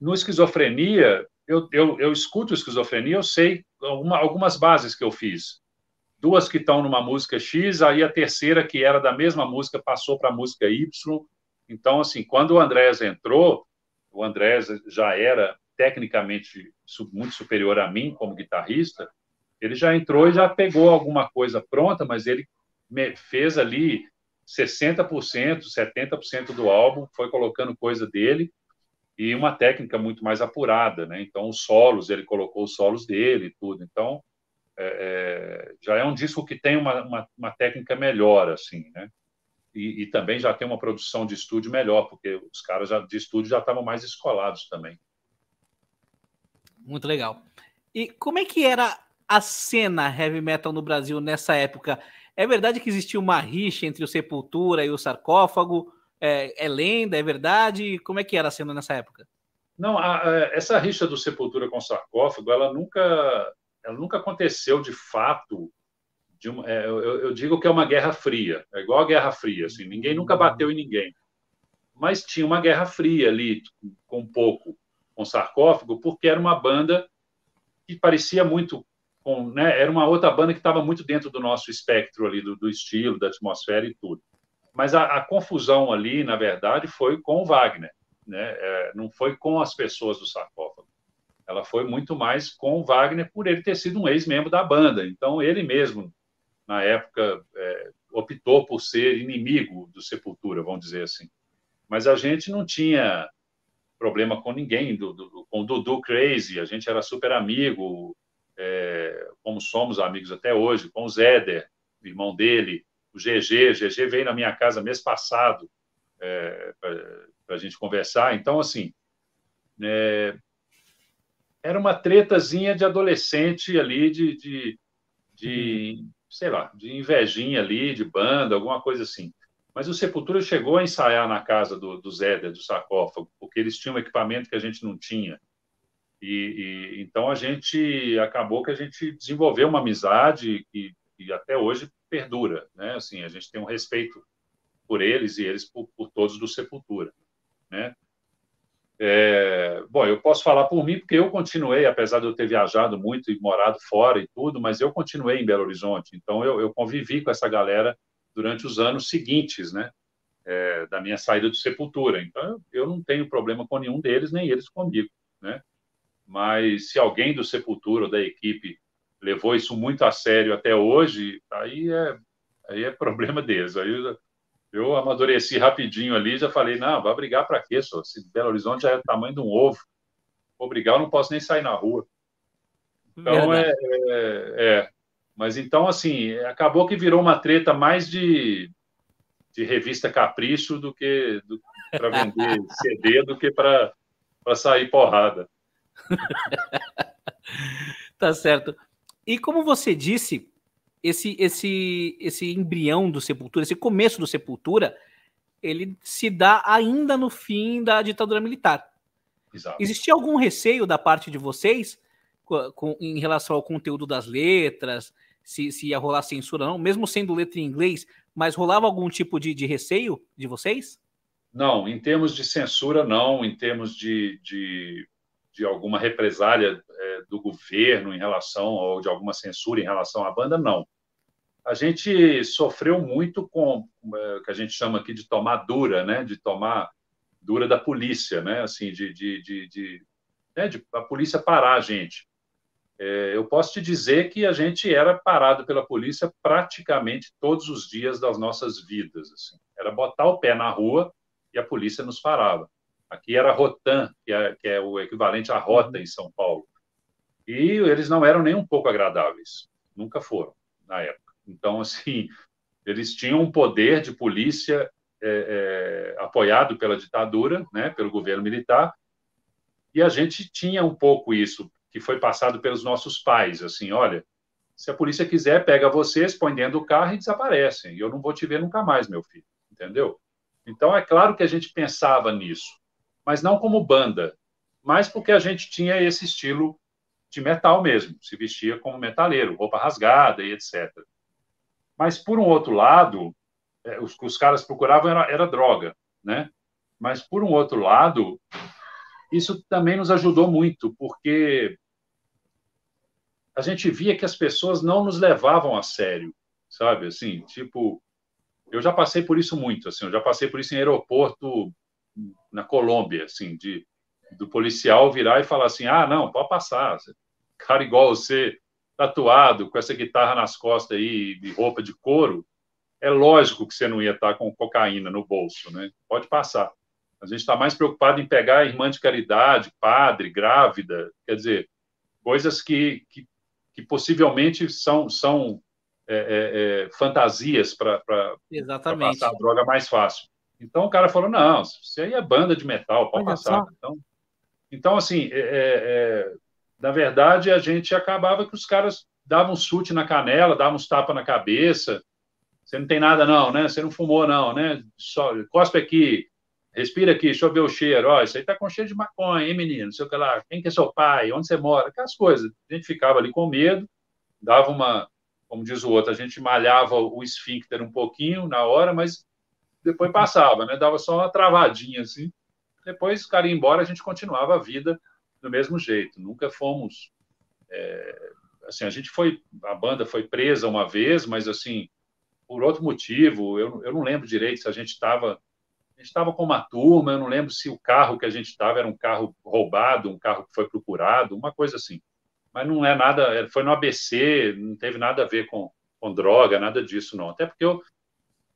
No Esquizofrenia, eu, eu, eu escuto Esquizofrenia, eu sei uma, algumas bases que eu fiz. Duas que estão numa música X, aí a terceira, que era da mesma música, passou para a música Y. Então, assim, quando o Andrés entrou, o Andrés já era tecnicamente muito superior a mim como guitarrista, ele já entrou e já pegou alguma coisa pronta, mas ele fez ali 60%, 70% do álbum, foi colocando coisa dele e uma técnica muito mais apurada, né? Então, os solos, ele colocou os solos dele e tudo. Então, é, é, já é um disco que tem uma, uma, uma técnica melhor, assim, né? E, e, também já tem uma produção de estúdio melhor, porque os caras já, de estúdio já estavam mais escolados também.
Muito legal. E como é que era a cena heavy metal no Brasil nessa época? É verdade que existia uma rixa entre o Sepultura e o Sarcófago? É, é lenda? É verdade? Como é que era a cena nessa época?
Não, a, a, essa rixa do Sepultura com o Sarcófago, ela nunca, ela nunca aconteceu de fato. De uma, é, eu, eu, digo que é uma guerra fria, é igual a Guerra Fria, assim, ninguém nunca bateu em ninguém. Mas tinha uma guerra fria ali, com um pouco, com o Sarcófago, porque era uma banda que parecia muito com, né, era uma outra banda que estava muito dentro do nosso espectro ali, do, do estilo, da atmosfera e tudo. Mas a, a, confusão ali, na verdade, foi com o Wagner, né? É, não foi com as pessoas do sarcófago. ela foi muito mais com o Wagner por ele ter sido um ex-membro da banda. Então, ele mesmo, na época, é, optou por ser inimigo do Sepultura, vamos dizer assim. Mas a gente não tinha problema com ninguém, do, do, com o Dudu Crazy, a gente era super amigo, é, como somos amigos até hoje, com o Zéder, irmão dele, o GG, o GG veio na minha casa mês passado é, para a gente conversar, então, assim, é, era uma tretazinha de adolescente ali, de, de, de uhum. sei lá, de invejinha ali, de banda, alguma coisa assim. Mas o Sepultura chegou a ensaiar na casa do, do Zéder, do sarcófago, porque eles tinham um equipamento que a gente não tinha. E, e, então a gente acabou que a gente desenvolveu uma amizade que, que, até hoje perdura, né? Assim, a gente tem um respeito por eles e eles por, por todos do Sepultura, né? É, bom, eu posso falar por mim porque eu continuei, apesar de eu ter viajado muito e morado fora e tudo, mas eu continuei em Belo Horizonte. Então eu, eu convivi com essa galera durante os anos seguintes, né? É, da minha saída do Sepultura. Então, eu não tenho problema com nenhum deles, nem eles comigo, né? Mas se alguém do Sepultura ou da equipe levou isso muito a sério até hoje, aí é, aí é problema deles. Aí eu, eu amadureci rapidinho ali, já falei, não, vai brigar para quê, só? Se Belo Horizonte já é o tamanho de um ovo, vou brigar, eu não posso nem sair na rua. Então, é, é, é, mas então, assim, acabou que virou uma treta mais de, de revista Capricho do que para vender CD do que para sair porrada.
tá certo. E como você disse, esse, esse, esse embrião do Sepultura, esse começo do Sepultura, ele se dá ainda no fim da ditadura militar. Exato. Existia algum receio da parte de vocês com, com, em relação ao conteúdo das letras, se, se ia rolar censura ou não, mesmo sendo letra em inglês, mas rolava algum tipo de, de receio de vocês?
Não, em termos de censura, não. Em termos de, de, de alguma represália é, do governo em relação, ou de alguma censura em relação à banda, não. A gente sofreu muito com é, o que a gente chama aqui de tomar dura, né? De tomar dura da polícia, né? Assim, de, de, de, de, né? de a polícia parar a gente. É, eu posso te dizer que a gente era parado pela polícia praticamente todos os dias das nossas vidas. Assim. Era botar o pé na rua e a polícia nos parava. Aqui era Rotan, que é, que é o equivalente à rota em São Paulo. E eles não eram nem um pouco agradáveis. Nunca foram, na época. Então, assim, eles tinham um poder de polícia é, é, apoiado pela ditadura, né, pelo governo militar, e a gente tinha um pouco isso que foi passado pelos nossos pais, assim, olha, se a polícia quiser, pega vocês, põe dentro do carro e desaparecem. Eu não vou te ver nunca mais, meu filho, entendeu? Então, é claro que a gente pensava nisso, mas não como banda, mas porque a gente tinha esse estilo de metal mesmo, se vestia como metaleiro, roupa rasgada e etc. Mas, por um outro lado, é, os que os caras procuravam era, era droga, né? Mas, por um outro lado, isso também nos ajudou muito, porque a gente via que as pessoas não nos levavam a sério, sabe? Assim, tipo, eu já passei por isso muito, assim, eu já passei por isso em aeroporto na Colômbia, assim, de do policial virar e falar assim: "Ah, não, pode passar. Cara igual você, tatuado, com essa guitarra nas costas aí, de roupa de couro, é lógico que você não ia estar com cocaína no bolso, né? Pode passar. A gente está mais preocupado em pegar irmã de caridade, padre, grávida, quer dizer, coisas que, que, que possivelmente são, são é, é, é fantasias para passar a droga mais fácil. Então o cara falou: não, isso aí é banda de metal, pode passar. Então, então, assim, é, é, é, na verdade, a gente acabava que os caras davam um chute na canela, davam uns tapas na cabeça. Você não tem nada, não, né? Você não fumou, não, né? Só, cospe aqui, Respira aqui, deixa eu ver o cheiro. Ó, isso aí tá com cheiro de maconha, hein, menino? Não sei o que lá. Quem que é seu pai? Onde você mora? Aquelas coisas. A gente ficava ali com medo, dava uma, como diz o outro, a gente malhava o esfíncter um pouquinho na hora, mas depois passava, né? Dava só uma travadinha assim. Depois, o cara ia embora, a gente continuava a vida do mesmo jeito. Nunca fomos. É, assim, a gente foi. A banda foi presa uma vez, mas assim, por outro motivo, eu, eu não lembro direito se a gente estava A gente estava com uma turma, eu não lembro se o carro que a gente estava era um carro roubado, um carro que foi procurado, uma coisa assim. Mas não é nada, é, foi no ABC, não teve nada a ver com, com droga, nada disso, não. Até porque eu,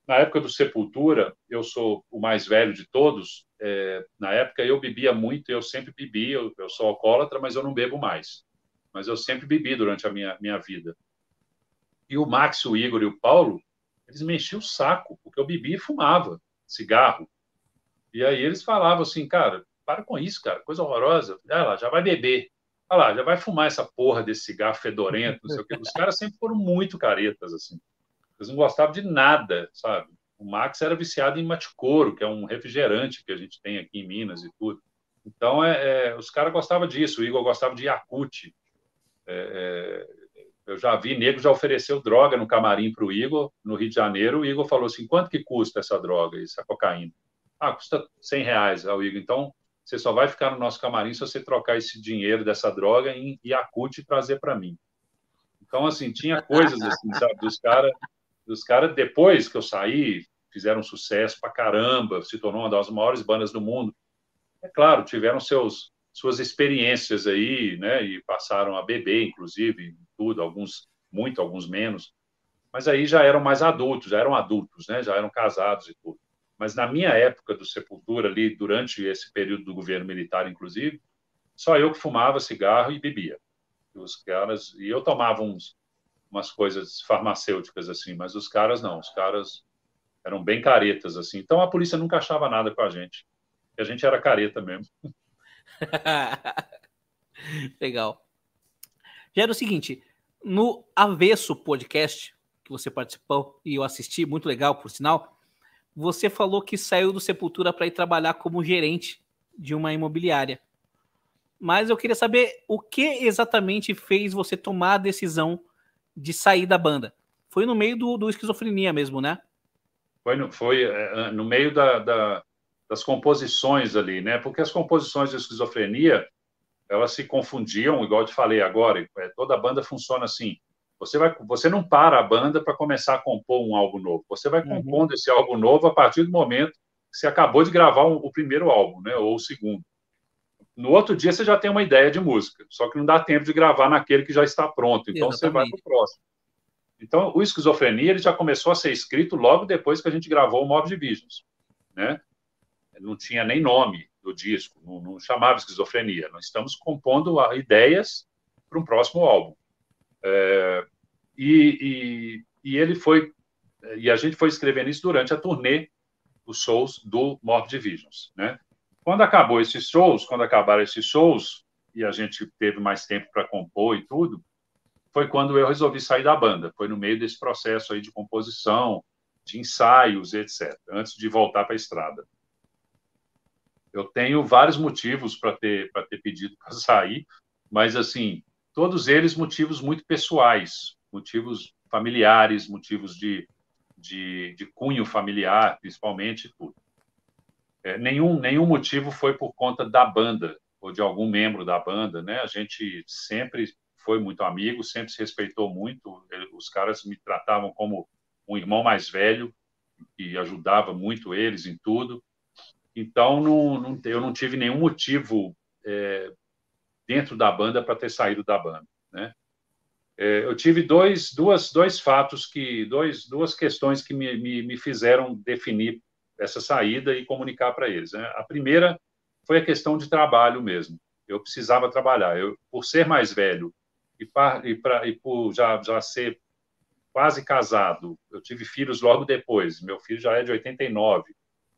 na época do Sepultura, eu sou o mais velho de todos. É, na época eu bebia muito, eu sempre bebi. Eu, eu, sou alcoólatra, mas eu não bebo mais. Mas eu sempre bebi durante a minha, minha vida. E o Max, o Igor e o Paulo, eles me enchiam o saco, porque eu bebia e fumava cigarro. E aí eles falavam assim, cara, para com isso, cara, coisa horrorosa. Olha lá, já vai beber. Olha lá, já vai fumar essa porra desse cigarro fedorento, não sei o quê. Os caras sempre foram muito caretas, assim. Eles não gostavam de nada, sabe? O Max era viciado em maticoro, que é um refrigerante que a gente tem aqui em Minas e tudo. Então, é, é os caras gostavam disso. O Igor gostava de Yakut. É, é eu já vi, nego já ofereceu droga no camarim para o Igor, no Rio de Janeiro. O Igor falou assim: quanto que custa essa droga, essa cocaína? Ah, custa 100 reais ao Igor. Então, você só vai ficar no nosso camarim se você trocar esse dinheiro dessa droga em Yakut e trazer para mim. Então, assim, tinha coisas assim, sabe, dos caras, dos cara, depois que eu saí, fizeram sucesso para caramba, se tornou uma das maiores bandas do mundo. É claro, tiveram seus suas experiências aí, né, e passaram a beber, inclusive, tudo, alguns muito, alguns menos, mas aí já eram mais adultos, já eram adultos, né, já eram casados e tudo. Mas na minha época do Sepultura, ali, durante esse período do governo militar, inclusive, só eu que fumava cigarro e bebia. Os caras, e eu tomava uns, umas coisas farmacêuticas, assim, mas os caras não, os caras eram bem caretas, assim. Então a polícia nunca achava nada com a gente. A gente era careta mesmo.
Legal. Já era o seguinte, no Avesso Podcast, que você participou e eu assisti, muito legal, por sinal, você falou que saiu do Sepultura para ir trabalhar como gerente de uma imobiliária. Mas eu queria saber o que exatamente fez você tomar a decisão de sair da banda. Foi no meio do, do esquizofrenia mesmo, né?
Foi no, foi, é, no meio da, da, das composições ali, né? Porque as composições de esquizofrenia elas se confundiam, igual eu te falei agora. É, toda banda funciona assim. Você vai, você não para a banda para começar a compor um álbum novo. Você vai uhum. compondo esse álbum novo a partir do momento que você acabou de gravar um, o primeiro álbum, né? Ou o segundo. No outro dia você já tem uma ideia de música, só que não dá tempo de gravar naquele que já está pronto. Então Exatamente. você vai para o próximo. Então o esquizofrenia ele já começou a ser escrito logo depois que a gente gravou o Mob Divisions, né? não tinha nem nome do disco, não, não chamava esquizofrenia. Nós estamos compondo ideias para um próximo álbum. É, e, e, e, ele foi, e a gente foi escrevendo isso durante a turnê dos shows do Morbid Divisions, né? Quando acabou esses shows, quando acabaram esses shows e a gente teve mais tempo para compor e tudo, foi quando eu resolvi sair da banda. Foi no meio desse processo aí de composição, de ensaios, etc. Antes de voltar para a estrada. Eu tenho vários motivos para ter, ter pedido para sair, mas, assim, todos eles motivos muito pessoais, motivos familiares, motivos de, de, de cunho familiar, principalmente, tudo. É, nenhum, nenhum motivo foi por conta da banda ou de algum membro da banda, né? A gente sempre foi muito amigo, sempre se respeitou muito. Os caras me tratavam como um irmão mais velho e ajudava muito eles em tudo. Então, não, não, eu não tive nenhum motivo é, dentro da banda para ter saído da banda, né? É, eu tive dois, duas, dois fatos que, dois, duas questões que me, me, me fizeram definir essa saída e comunicar para eles. Né? A primeira foi a questão de trabalho mesmo. Eu precisava trabalhar. Eu, por ser mais velho e, pra, e, pra, e por já, já ser quase casado, eu tive filhos logo depois. Meu filho já é de 89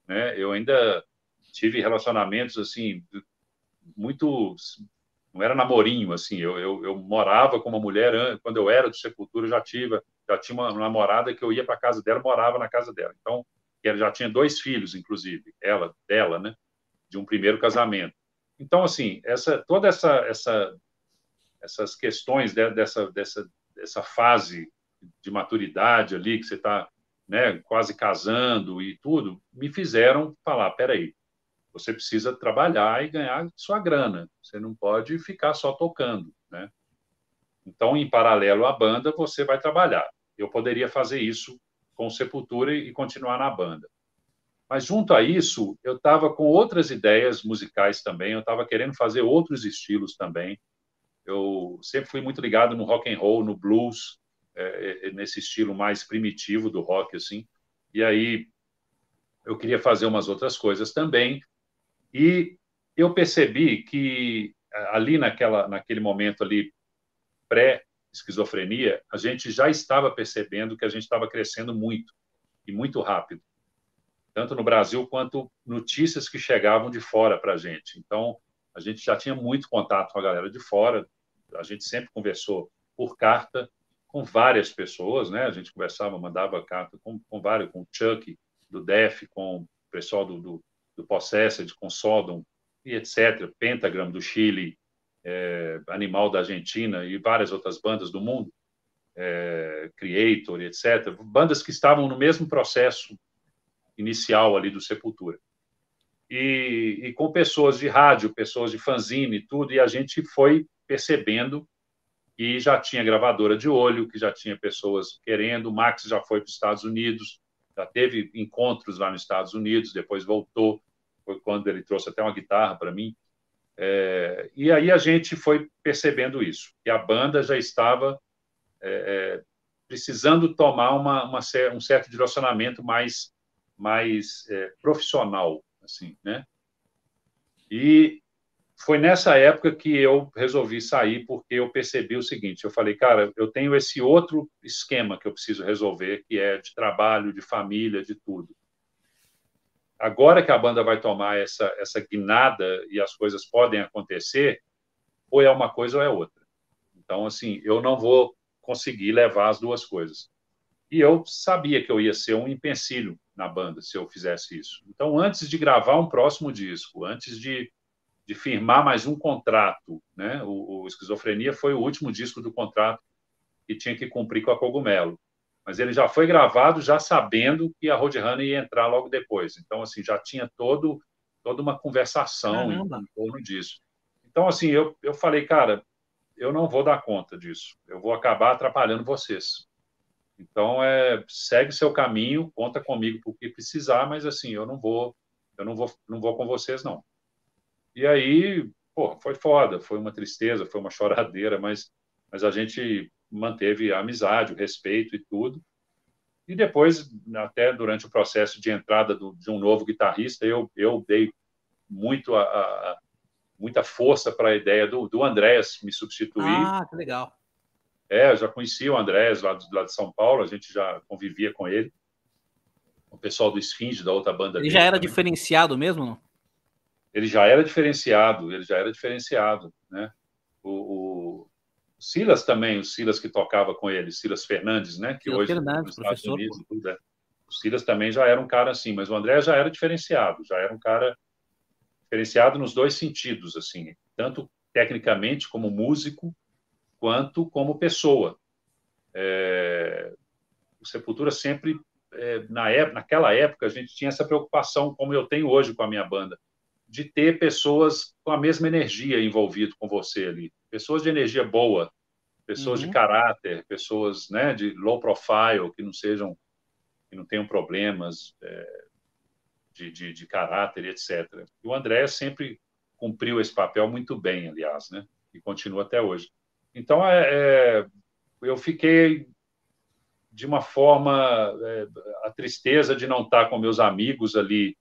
né? Eu ainda tive relacionamentos assim muito não era namorinho assim eu, eu, eu, morava com uma mulher quando eu era do sepultura já tive já tinha uma namorada que eu ia para casa dela morava na casa dela então ela já tinha dois filhos inclusive ela dela né de um primeiro casamento então assim essa toda essa essa essas questões dessa dessa dessa fase de maturidade ali que você está né, quase casando e tudo, me fizeram falar: peraí, você precisa trabalhar e ganhar sua grana, você não pode ficar só tocando, né? Então, em paralelo à banda, você vai trabalhar. Eu poderia fazer isso com Sepultura e continuar na banda. Mas junto a isso, eu estava com outras ideias musicais também, eu estava querendo fazer outros estilos também. Eu sempre fui muito ligado no rock and roll, no blues, é, nesse estilo mais primitivo do rock, assim. E aí eu queria fazer umas outras coisas também. E eu percebi que ali naquela, naquele momento ali pré-esquizofrenia, a gente já estava percebendo que a gente estava crescendo muito e muito rápido, tanto no Brasil quanto notícias que chegavam de fora para a gente. Então, a gente já tinha muito contato com a galera de fora, a gente sempre conversou por carta com várias pessoas, né? A gente conversava, mandava carta com, com vários, com o Chuck do Def, com o pessoal do, do, do Possessed, com Sodom e etc. Pentagram do Chile, é, Animal da Argentina e várias outras bandas do mundo, é, Creator etc. Bandas que estavam no mesmo processo inicial ali do Sepultura. E, e com pessoas de rádio, pessoas de fanzine, tudo, e a gente foi percebendo que já tinha gravadora de olho, que já tinha pessoas querendo. O Max já foi para os Estados Unidos, já teve encontros lá nos Estados Unidos, depois voltou. Foi quando ele trouxe até uma guitarra para mim. É, e aí a gente foi percebendo isso, que a banda já estava é, é precisando tomar uma, uma, um certo direcionamento mais, mais é, profissional, assim, né? E foi nessa época que eu resolvi sair, porque eu percebi o seguinte: eu falei, cara, eu tenho esse outro esquema que eu preciso resolver, que é de trabalho, de família, de tudo. Agora que a banda vai tomar essa, essa guinada e as coisas podem acontecer, ou é uma coisa ou é outra. Então, assim, eu não vou conseguir levar as duas coisas. E eu sabia que eu ia ser um empecilho na banda se eu fizesse isso. Então, antes de gravar um próximo disco, antes de de firmar mais um contrato. Né? O, o, Esquizofrenia foi o último disco do contrato que tinha que cumprir com a Cogumelo. Mas ele já foi gravado já sabendo que a Roadrunner ia entrar logo depois. Então, assim, já tinha todo, toda uma conversação em, em, torno disso. Então, assim, eu, eu falei, cara, eu não vou dar conta disso. Eu vou acabar atrapalhando vocês. Então, é, segue seu caminho, conta comigo por que precisar, mas, assim, eu não vou, eu não vou, não vou com vocês, não. E aí, pô, foi foda, foi uma tristeza, foi uma choradeira, mas, mas a gente manteve a amizade, o respeito e tudo. E depois, até durante o processo de entrada do, de um novo guitarrista, eu, eu dei muito a, a muita força para a ideia do, do Andrés me substituir.
Ah, que legal.
É, eu já conhecia o Andrés lá, lá de São Paulo, a gente já convivia com ele. O pessoal do Esfinge, da outra banda.
Ele já era também. diferenciado mesmo?
ele já era diferenciado, ele já era diferenciado, né? O, o Silas também, o Silas que tocava com ele, Silas Fernandes, né? Que
Silas
hoje
Fernandes, professor. Unidos,
tudo, é. O Silas também já era um cara assim, mas o André já era diferenciado, já era um cara diferenciado nos dois sentidos, assim, tanto tecnicamente como músico, quanto como pessoa. É... O Sepultura sempre, é, na época, naquela época, a gente tinha essa preocupação, como eu tenho hoje com a minha banda de ter pessoas com a mesma energia envolvido com você ali, pessoas de energia boa, pessoas uhum. de caráter, pessoas né, de low profile, que não sejam, que não tenham problemas é, de, de, de, caráter etc. E o André sempre cumpriu esse papel muito bem, aliás, né? E continua até hoje. Então, é, é eu fiquei de uma forma é, a tristeza de não estar com meus amigos ali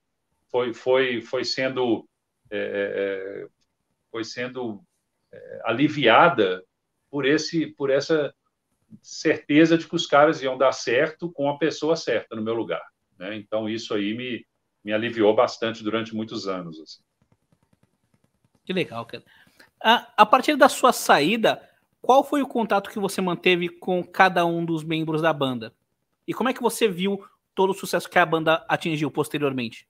foi, foi, foi sendo, é, é, é, foi sendo é, aliviada por, esse, por essa certeza de que os caras iam dar certo com a pessoa certa no meu lugar. Né? Então, isso aí me, me aliviou bastante durante muitos anos. Assim.
Que legal, cara. A, a partir da sua saída, qual foi o contato que você manteve com cada um dos membros da banda? E como é que você viu todo o sucesso que a banda atingiu posteriormente?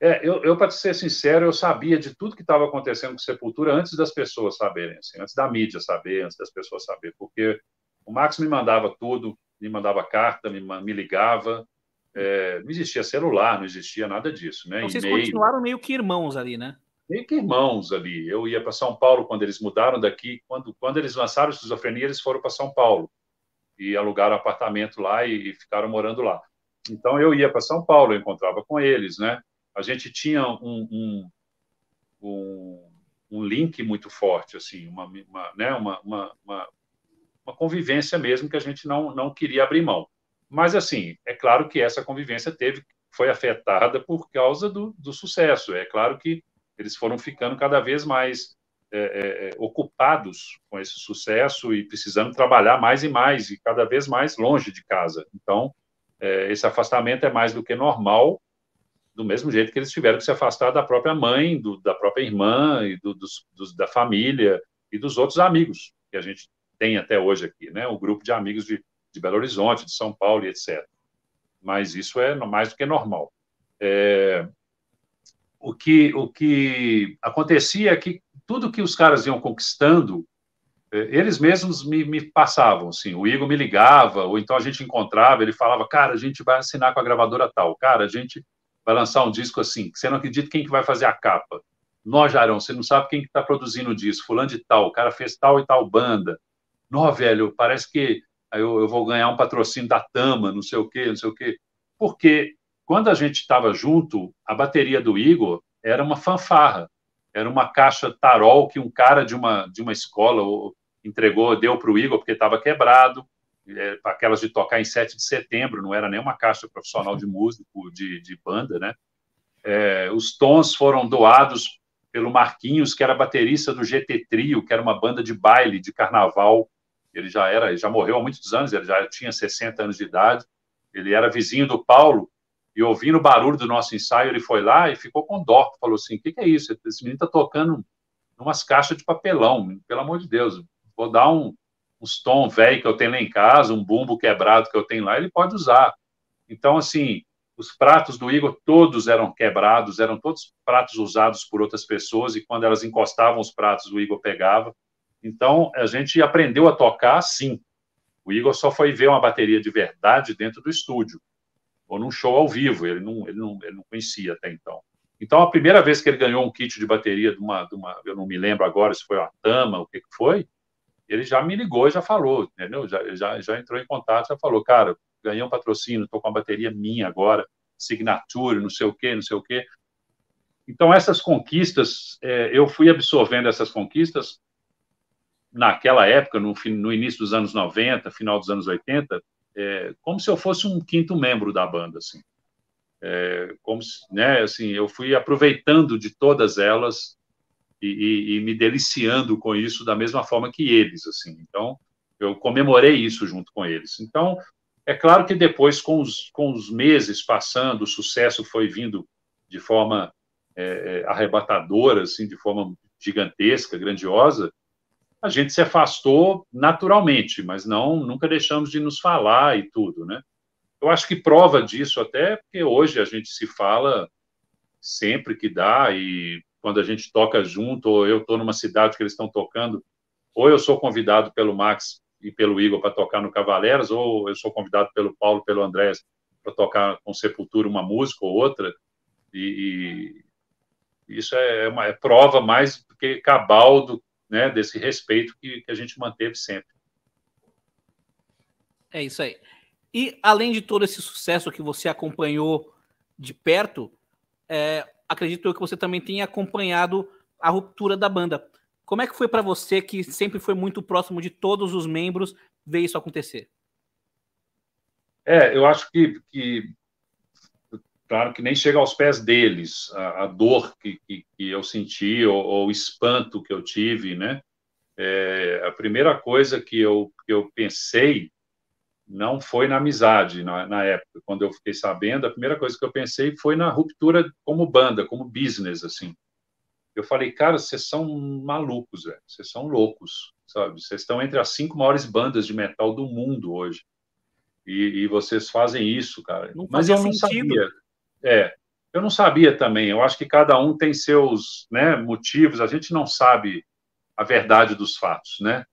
É, eu, eu para ser sincero, eu sabia de tudo que estava acontecendo com Sepultura antes das pessoas saberem, assim, antes da mídia saber, antes das pessoas saberem, porque o Max me mandava tudo, me mandava carta, me, me ligava, é, não existia celular, não existia nada disso, né?
Então, vocês continuaram meio que irmãos ali, né?
Meio que irmãos ali. Eu ia para São Paulo quando eles mudaram daqui, quando, quando eles lançaram Esquizofrenia, eles foram para São Paulo e alugaram apartamento lá e, e ficaram morando lá. Então eu ia para São Paulo, eu encontrava com eles, né? A gente tinha um, um, um, um link muito forte, assim, uma, uma né? uma, uma, uma, uma convivência mesmo que a gente não, não queria abrir mão. Mas, assim, é claro que essa convivência teve, foi afetada por causa do, do sucesso. É claro que eles foram ficando cada vez mais é, é, é, ocupados com esse sucesso e precisando trabalhar mais e mais e cada vez mais longe de casa. Então, é, esse afastamento é mais do que normal, do mesmo jeito que eles tiveram que se afastar da própria mãe, do, da própria irmã e do, dos, dos, da família e dos outros amigos que a gente tem até hoje aqui, né? O grupo de amigos de, de Belo Horizonte, de São Paulo e etc. Mas isso é mais do que normal. É, o que, o que acontecia é que tudo que os caras iam conquistando, eh, eles mesmos me, me, passavam, assim, o Igor me ligava, ou então a gente encontrava, ele falava, cara, a gente vai assinar com a gravadora tal, cara, a gente vai lançar um disco assim, você não acredita quem que vai fazer a capa. Nós, Jarão, você não sabe quem que está produzindo o disco, fulano de tal, o cara fez tal e tal banda. Nó, velho, parece que eu, eu vou ganhar um patrocínio da Tama, não sei o quê, não sei o quê. Porque quando a gente estava junto, a bateria do Igor era uma fanfarra, era uma caixa tarol que um cara de uma, de uma escola entregou, deu para o Igor porque estava quebrado, é, aquelas de tocar em 7 de setembro, não era nem uma caixa profissional de músico, de, de banda, né? É, os tons foram doados pelo Marquinhos, que era baterista do GT Trio, que era uma banda de baile, de carnaval. Ele já era, já morreu há muitos anos, ele já tinha 60 anos de idade. Ele era vizinho do Paulo, e ouvindo o barulho do nosso ensaio, ele foi lá e ficou com dó. Falou assim: o que, que, é isso? Esse menino está tocando umas caixas de papelão, pelo amor de Deus. Vou dar um, uns tom velho que eu tenho lá em casa, um bumbo quebrado que eu tenho lá, ele pode usar. Então, assim, os pratos do Igor todos eram quebrados, eram todos pratos usados por outras pessoas, e quando elas encostavam os pratos, o Igor pegava. Então, a gente aprendeu a tocar assim. O Igor só foi ver uma bateria de verdade dentro do estúdio ou num show ao vivo, ele não, ele não, ele não conhecia até então. Então, a primeira vez que ele ganhou um kit de bateria de uma, de uma eu não me lembro agora se foi uma Tama, o que, que foi, ele já me ligou já falou, entendeu? Já, já, já entrou em contato, já falou, cara, ganhei um patrocínio, estou com a bateria minha agora, Signature, não sei o quê, não sei o quê. Então, essas conquistas, é, eu fui absorvendo essas conquistas naquela época, no, no início dos anos 90, final dos anos 80, é, como se eu fosse um quinto membro da banda, assim. É, como se, né, assim, eu fui aproveitando de todas elas e, e, me deliciando com isso da mesma forma que eles, assim. Então, eu comemorei isso junto com eles. Então, é claro que depois, com os, com os meses passando, o sucesso foi vindo de forma é, é arrebatadora, assim, de forma gigantesca, grandiosa, a gente se afastou naturalmente, mas não nunca deixamos de nos falar e tudo, né? Eu acho que prova disso até porque hoje a gente se fala sempre que dá e quando a gente toca junto, ou eu estou numa cidade que eles estão tocando, ou eu sou convidado pelo Max e pelo Igor para tocar no Cavaleiros, ou eu sou convidado pelo Paulo, pelo Andrés para tocar com Sepultura uma música ou outra, e, e isso é, uma, é prova mais do que cabal do, né, desse respeito que, que a gente manteve sempre.
É isso aí. E além de todo esse sucesso que você acompanhou de perto, é, acredito que você também tenha acompanhado a ruptura da banda. Como é que foi para você, que sempre foi muito próximo de todos os membros, ver isso acontecer?
É, eu acho que, que claro que nem chega aos pés deles a, a dor que, que, que, eu senti ou, ou, o espanto que eu tive, né? É, a primeira coisa que eu, que eu pensei não foi na amizade na, na, época, quando eu fiquei sabendo, a primeira coisa que eu pensei foi na ruptura como banda, como business, assim. Eu falei, cara, vocês são malucos, velho, vocês são loucos, sabe? Vocês estão entre as cinco maiores bandas de metal do mundo hoje. E, e vocês fazem isso, cara.
Não Mas eu não sentido. sabia.
É, eu não sabia também. Eu acho que cada um tem seus né, motivos. A gente não sabe a verdade dos fatos, né?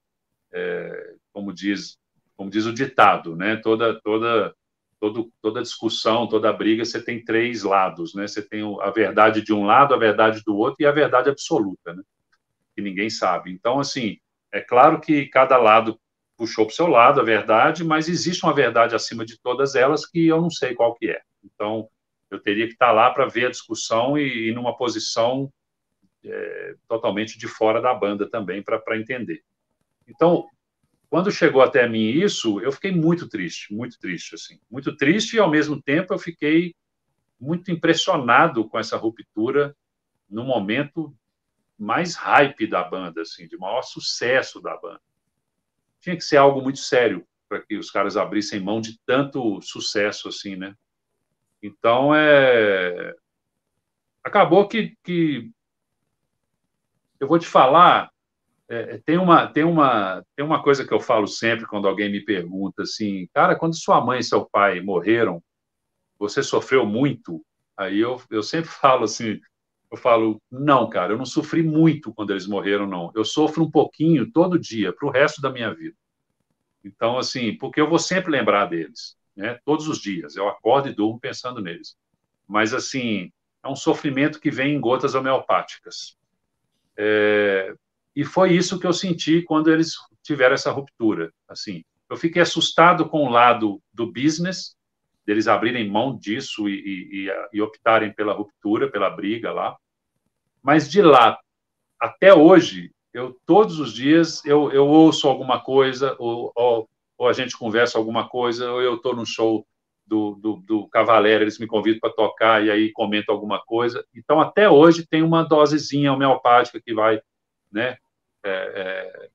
É, como diz, como diz o ditado, né? Toda, toda, todo, toda discussão, toda briga, você tem três lados, né? Você tem a verdade de um lado, a verdade do outro e a verdade absoluta, né? Que ninguém sabe. Então, assim, é claro que cada lado puxou para o seu lado a verdade, mas existe uma verdade acima de todas elas que eu não sei qual que é. Então, eu teria que estar lá para ver a discussão e, e numa posição é, totalmente de fora da banda também para entender. Então, quando chegou até mim isso, eu fiquei muito triste, muito triste, assim, muito triste e ao mesmo tempo eu fiquei muito impressionado com essa ruptura no momento mais hype da banda, assim, de maior sucesso da banda. Tinha que ser algo muito sério para que os caras abrissem mão de tanto sucesso, assim, né? Então, é... acabou que, que eu vou te falar, é, tem, uma, tem, uma, tem uma coisa que eu falo sempre quando alguém me pergunta assim, cara, quando sua mãe e seu pai morreram, você sofreu muito? Aí eu, eu sempre falo assim, eu falo, não, cara, eu não sofri muito quando eles morreram, não. Eu sofro um pouquinho todo dia, para o resto da minha vida. Então, assim, porque eu vou sempre lembrar deles, né? Todos os dias. Eu acordo e durmo pensando neles. Mas, assim, é um sofrimento que vem em gotas homeopáticas. É, e foi isso que eu senti quando eles tiveram essa ruptura. Assim, eu fiquei assustado com o lado do business, deles abrirem mão disso e, e, e, optarem pela ruptura, pela briga lá. Mas de lá até hoje, eu todos os dias eu, eu ouço alguma coisa, ou, ou, ou, a gente conversa alguma coisa, ou eu estou no show do, do, do eles me convidam para tocar e aí comento alguma coisa. Então, até hoje, tem uma dosezinha homeopática que vai, né, é,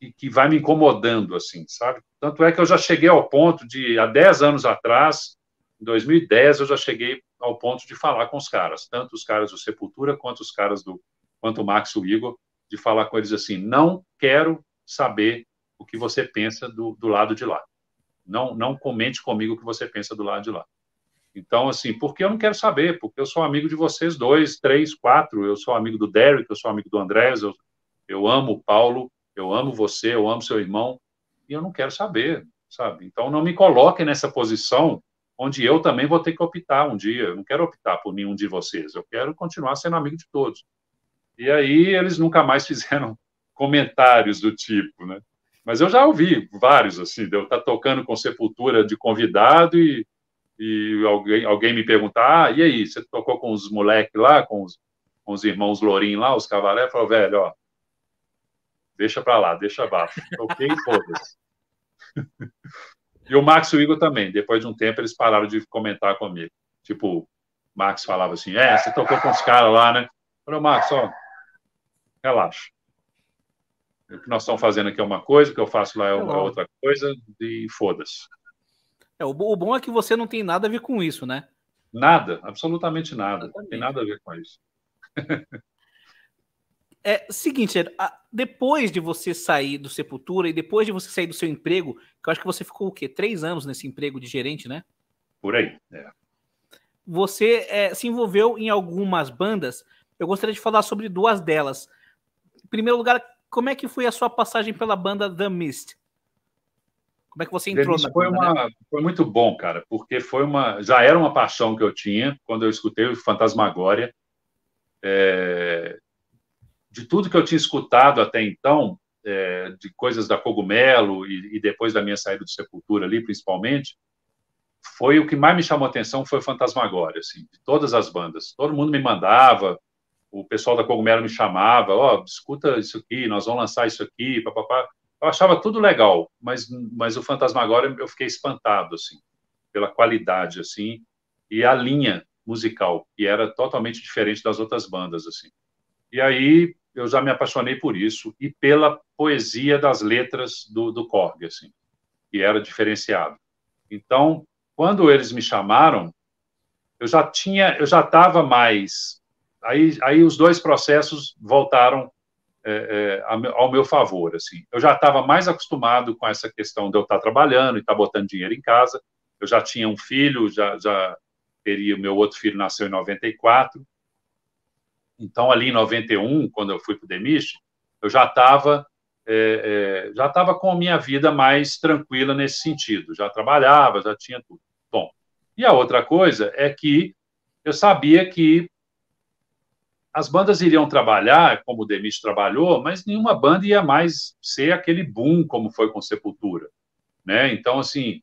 é, que, vai me incomodando, assim, sabe? Tanto é que eu já cheguei ao ponto de, há 10 anos atrás, em 2010, eu já cheguei ao ponto de falar com os caras, tanto os caras do Sepultura quanto os caras do, quanto o Max e o Igor, de falar com eles assim, não quero saber o que você pensa do, do lado de lá. Não, não comente comigo o que você pensa do lado de lá. Então, assim, porque eu não quero saber, porque eu sou amigo de vocês dois, três, quatro, eu sou amigo do Derek, eu sou amigo do Andrés, eu, eu amo o Paulo, eu amo você, eu amo seu irmão, e eu não quero saber, sabe? Então, não me coloquem nessa posição onde eu também vou ter que optar um dia. Eu não quero optar por nenhum de vocês, eu quero continuar sendo amigo de todos. E aí, eles nunca mais fizeram comentários do tipo, né? Mas eu já ouvi vários, assim, de eu estar tocando com Sepultura de convidado e, e alguém, alguém me perguntar, ah, e aí, você tocou com os moleques lá, com os, com os irmãos Lourim lá, os cavaleiros? Falou, velho, ó, deixa para lá, deixa abaixo. Toquei foda-se. e o Max e o Igor também, depois de um tempo, eles pararam de comentar comigo. Tipo, Max falava assim, é, você tocou com os caras lá, né? Falei, Max, ó, relaxa. O que nós estamos fazendo aqui é uma coisa, o que eu faço lá é, uma, é outra coisa, e foda-se.
É, o, bom é que você não tem nada a ver com isso, né?
Nada, absolutamente nada. Exatamente. Não tem nada a ver com isso.
é seguinte, depois de você sair do Sepultura e depois de você sair do seu emprego, que eu acho que você ficou o quê? Três anos nesse emprego de gerente, né?
Por aí, é.
Você é, se envolveu em algumas bandas. Eu gostaria de falar sobre duas delas. Em primeiro lugar, como é que foi a sua passagem pela banda The Mist? Como é que você entrou
na foi, uma, né? foi muito bom, cara, porque foi uma, já era uma paixão que eu tinha quando eu escutei o Fantasmagória. É, de tudo que eu tinha escutado até então, é, de coisas da Cogumelo e, e, depois da minha saída do Sepultura ali, principalmente, foi o que mais me chamou a atenção foi o Fantasmagória, assim, de todas as bandas. Todo mundo me mandava, o pessoal da Cogumelo me chamava, ó, oh, escuta isso aqui, nós vamos lançar isso aqui, papapá. Eu achava tudo legal, mas, mas o Fantasmagória eu fiquei espantado, assim, pela qualidade, assim, e a linha musical, que era totalmente diferente das outras bandas, assim. E aí eu já me apaixonei por isso e pela poesia das letras do, do Korg, assim, que era diferenciado. Então, quando eles me chamaram, eu já tinha, eu já estava mais aí, aí os dois processos voltaram é, é, ao meu favor. Assim. Eu já estava mais acostumado com essa questão de eu estar trabalhando e estar botando dinheiro em casa. Eu já tinha um filho, já, já teria, meu outro filho nasceu em 94. Então, ali em 91, quando eu fui para o Demist, eu já estava é, é, já estava com a minha vida mais tranquila nesse sentido. Já trabalhava, já tinha tudo. Bom, e a outra coisa é que eu sabia que as bandas iriam trabalhar como o Demis trabalhou, mas nenhuma banda ia mais ser aquele boom como foi com Sepultura, né? Então assim,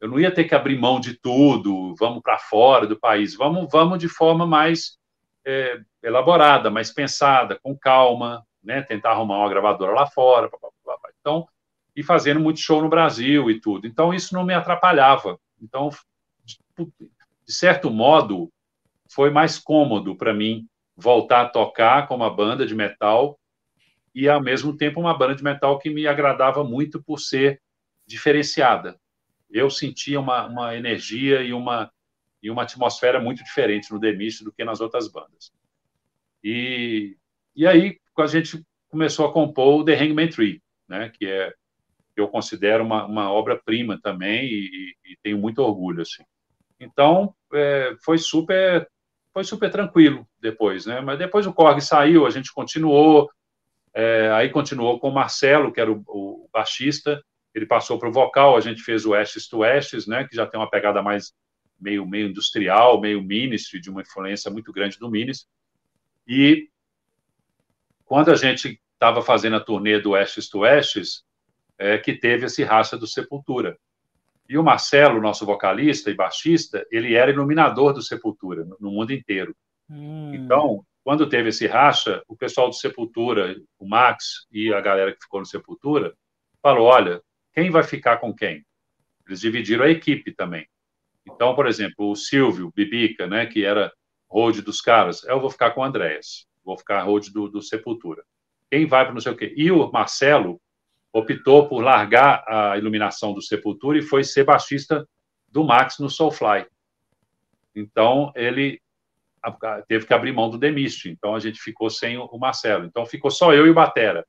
eu não ia ter que abrir mão de tudo, vamos para fora do país, vamos, vamos de forma mais é, elaborada, mais pensada, com calma, né? Tentar arrumar uma gravadora lá fora, blá, blá, blá. então e fazendo muito show no Brasil e tudo. Então isso não me atrapalhava. Então, de, de certo modo, foi mais cômodo para mim voltar a tocar com uma banda de metal e ao mesmo tempo uma banda de metal que me agradava muito por ser diferenciada. Eu sentia uma, uma energia e uma e uma atmosfera muito diferente no Demist do que nas outras bandas. E, e aí a gente começou a compor o The Hangman Tree, né, que é eu considero uma, uma obra-prima também e, e, tenho muito orgulho assim. Então é, foi super foi super tranquilo depois, né? Mas depois o Korg saiu, a gente continuou, é, aí continuou com o Marcelo, que era o, o baixista, ele passou para o vocal, a gente fez o Ashes to Ashes, né? Que já tem uma pegada mais meio meio industrial, meio ministry, de uma influência muito grande do ministry. E quando a gente estava fazendo a turnê do Ashes to Ashes, é, que teve esse racha do Sepultura. E o Marcelo, nosso vocalista e baixista, ele era iluminador do Sepultura no mundo inteiro. Hum. Então, quando teve esse racha, o pessoal do Sepultura, o Max e a galera que ficou no Sepultura, falou: olha, quem vai ficar com quem? Eles dividiram a equipe também. Então, por exemplo, o Silvio Bibica, né, que era road dos caras, eu vou ficar com o Andréas, vou ficar road do, do Sepultura. Quem vai para não sei o quê? E o Marcelo, optou por largar a iluminação do Sepultura e foi ser baixista do Max no Soulfly. Então, ele teve que abrir mão do Demist. Então, a gente ficou sem o Marcelo. Então, ficou só eu e o Batera,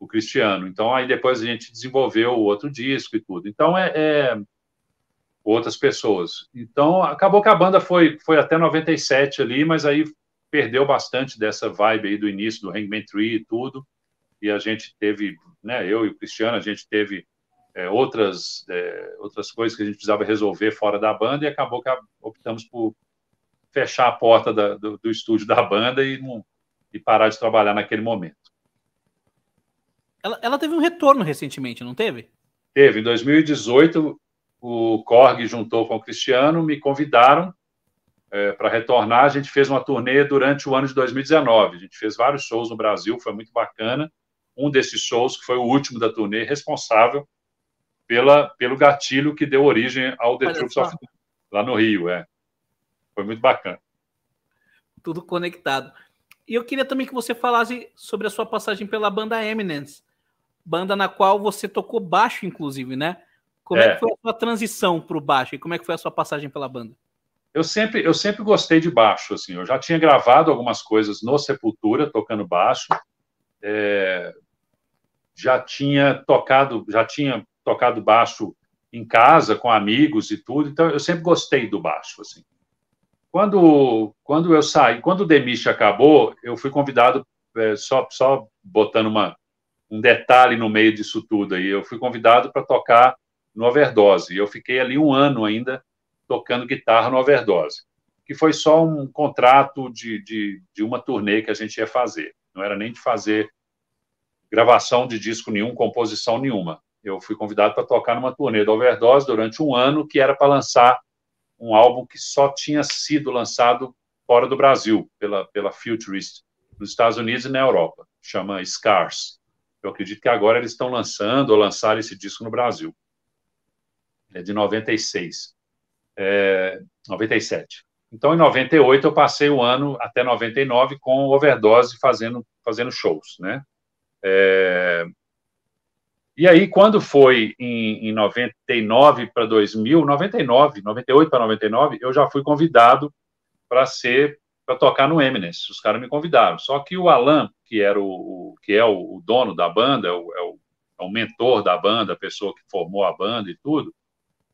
o Cristiano. Então, aí depois a gente desenvolveu o outro disco e tudo. Então, é, é outras pessoas. Então, acabou que a banda foi, foi até 97 ali, mas aí perdeu bastante dessa vibe aí do início do Hangman Tree e tudo e a gente teve, né, eu e o Cristiano, a gente teve é, outras, é, outras coisas que a gente precisava resolver fora da banda e acabou que optamos por fechar a porta da, do, do, estúdio da banda e, não, e parar de trabalhar naquele momento.
Ela, ela teve um retorno recentemente, não teve?
Teve. Em 2018, o Korg juntou com o Cristiano, me convidaram é, para retornar. A gente fez uma turnê durante o ano de 2019. A gente fez vários shows no Brasil, foi muito bacana um desses shows, que foi o último da turnê, responsável pela, pelo gatilho que deu origem ao The Troops of lá no Rio. É. Foi muito bacana.
Tudo conectado. E eu queria também que você falasse sobre a sua passagem pela banda Eminence, banda na qual você tocou baixo, inclusive, né? Como é, é que foi a sua transição para o baixo e como é que foi a sua passagem pela banda?
Eu sempre, eu sempre gostei de baixo, assim. Eu já tinha gravado algumas coisas no Sepultura, tocando baixo. É, já tinha tocado, já tinha tocado baixo em casa com amigos e tudo, então eu sempre gostei do baixo assim. Quando quando eu saí, quando o Demiche acabou, eu fui convidado é, só só botando uma um detalhe no meio disso tudo aí, eu fui convidado para tocar no Overdose. E eu fiquei ali um ano ainda tocando guitarra no Overdose, que foi só um contrato de, de, de uma turnê que a gente ia fazer. Não era nem de fazer gravação de disco nenhum, composição nenhuma. Eu fui convidado para tocar numa turnê da Overdose durante um ano, que era para lançar um álbum que só tinha sido lançado fora do Brasil, pela, pela Futurist, nos Estados Unidos e na Europa. Chama Scars. Eu acredito que agora eles estão lançando ou lançaram esse disco no Brasil. É de 96. É, 97. Então, em 98, eu passei o ano até 99 com Overdose fazendo, fazendo shows, né? É... E aí, quando foi em, em 99 para 2000, 99, 98 para 99, eu já fui convidado para ser para tocar no Eminence. Os caras me convidaram. Só que o Alan, que era o, que é o, o, dono da banda, é o, é o, é o mentor da banda, a pessoa que formou a banda e tudo,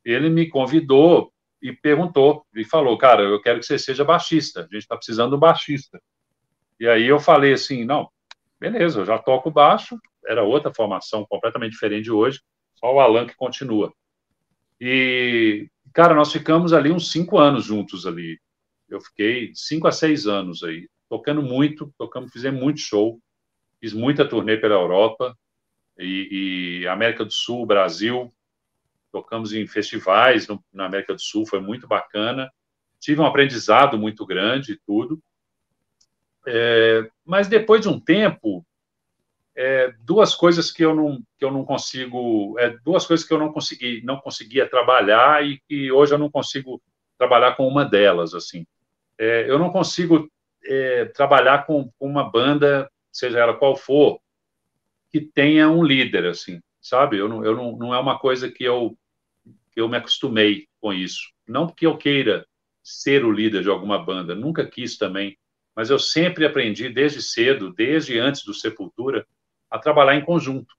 ele me convidou e perguntou e falou, cara, eu quero que você seja baixista. A gente está precisando de um baixista. E aí eu falei assim, não, beleza, eu já toco baixo, era outra formação completamente diferente de hoje, só o Alan que continua. E, cara, nós ficamos ali uns cinco anos juntos ali. Eu fiquei cinco a seis anos aí, tocando muito, tocamos, fizemos muito show, fiz muita turnê pela Europa e, e América do Sul, Brasil, tocamos em festivais no, na América do Sul, foi muito bacana. Tive um aprendizado muito grande e tudo. É, mas depois de um tempo, é, duas coisas que eu não que eu não consigo, é, duas coisas que eu não consegui, não conseguia trabalhar e que hoje eu não consigo trabalhar com uma delas assim. É, eu não consigo é, trabalhar com uma banda, seja ela qual for, que tenha um líder assim, sabe? Eu não, eu não, não é uma coisa que eu que eu me acostumei com isso. Não porque eu queira ser o líder de alguma banda, nunca quis também, mas eu sempre aprendi desde cedo, desde antes do Sepultura, a trabalhar em conjunto,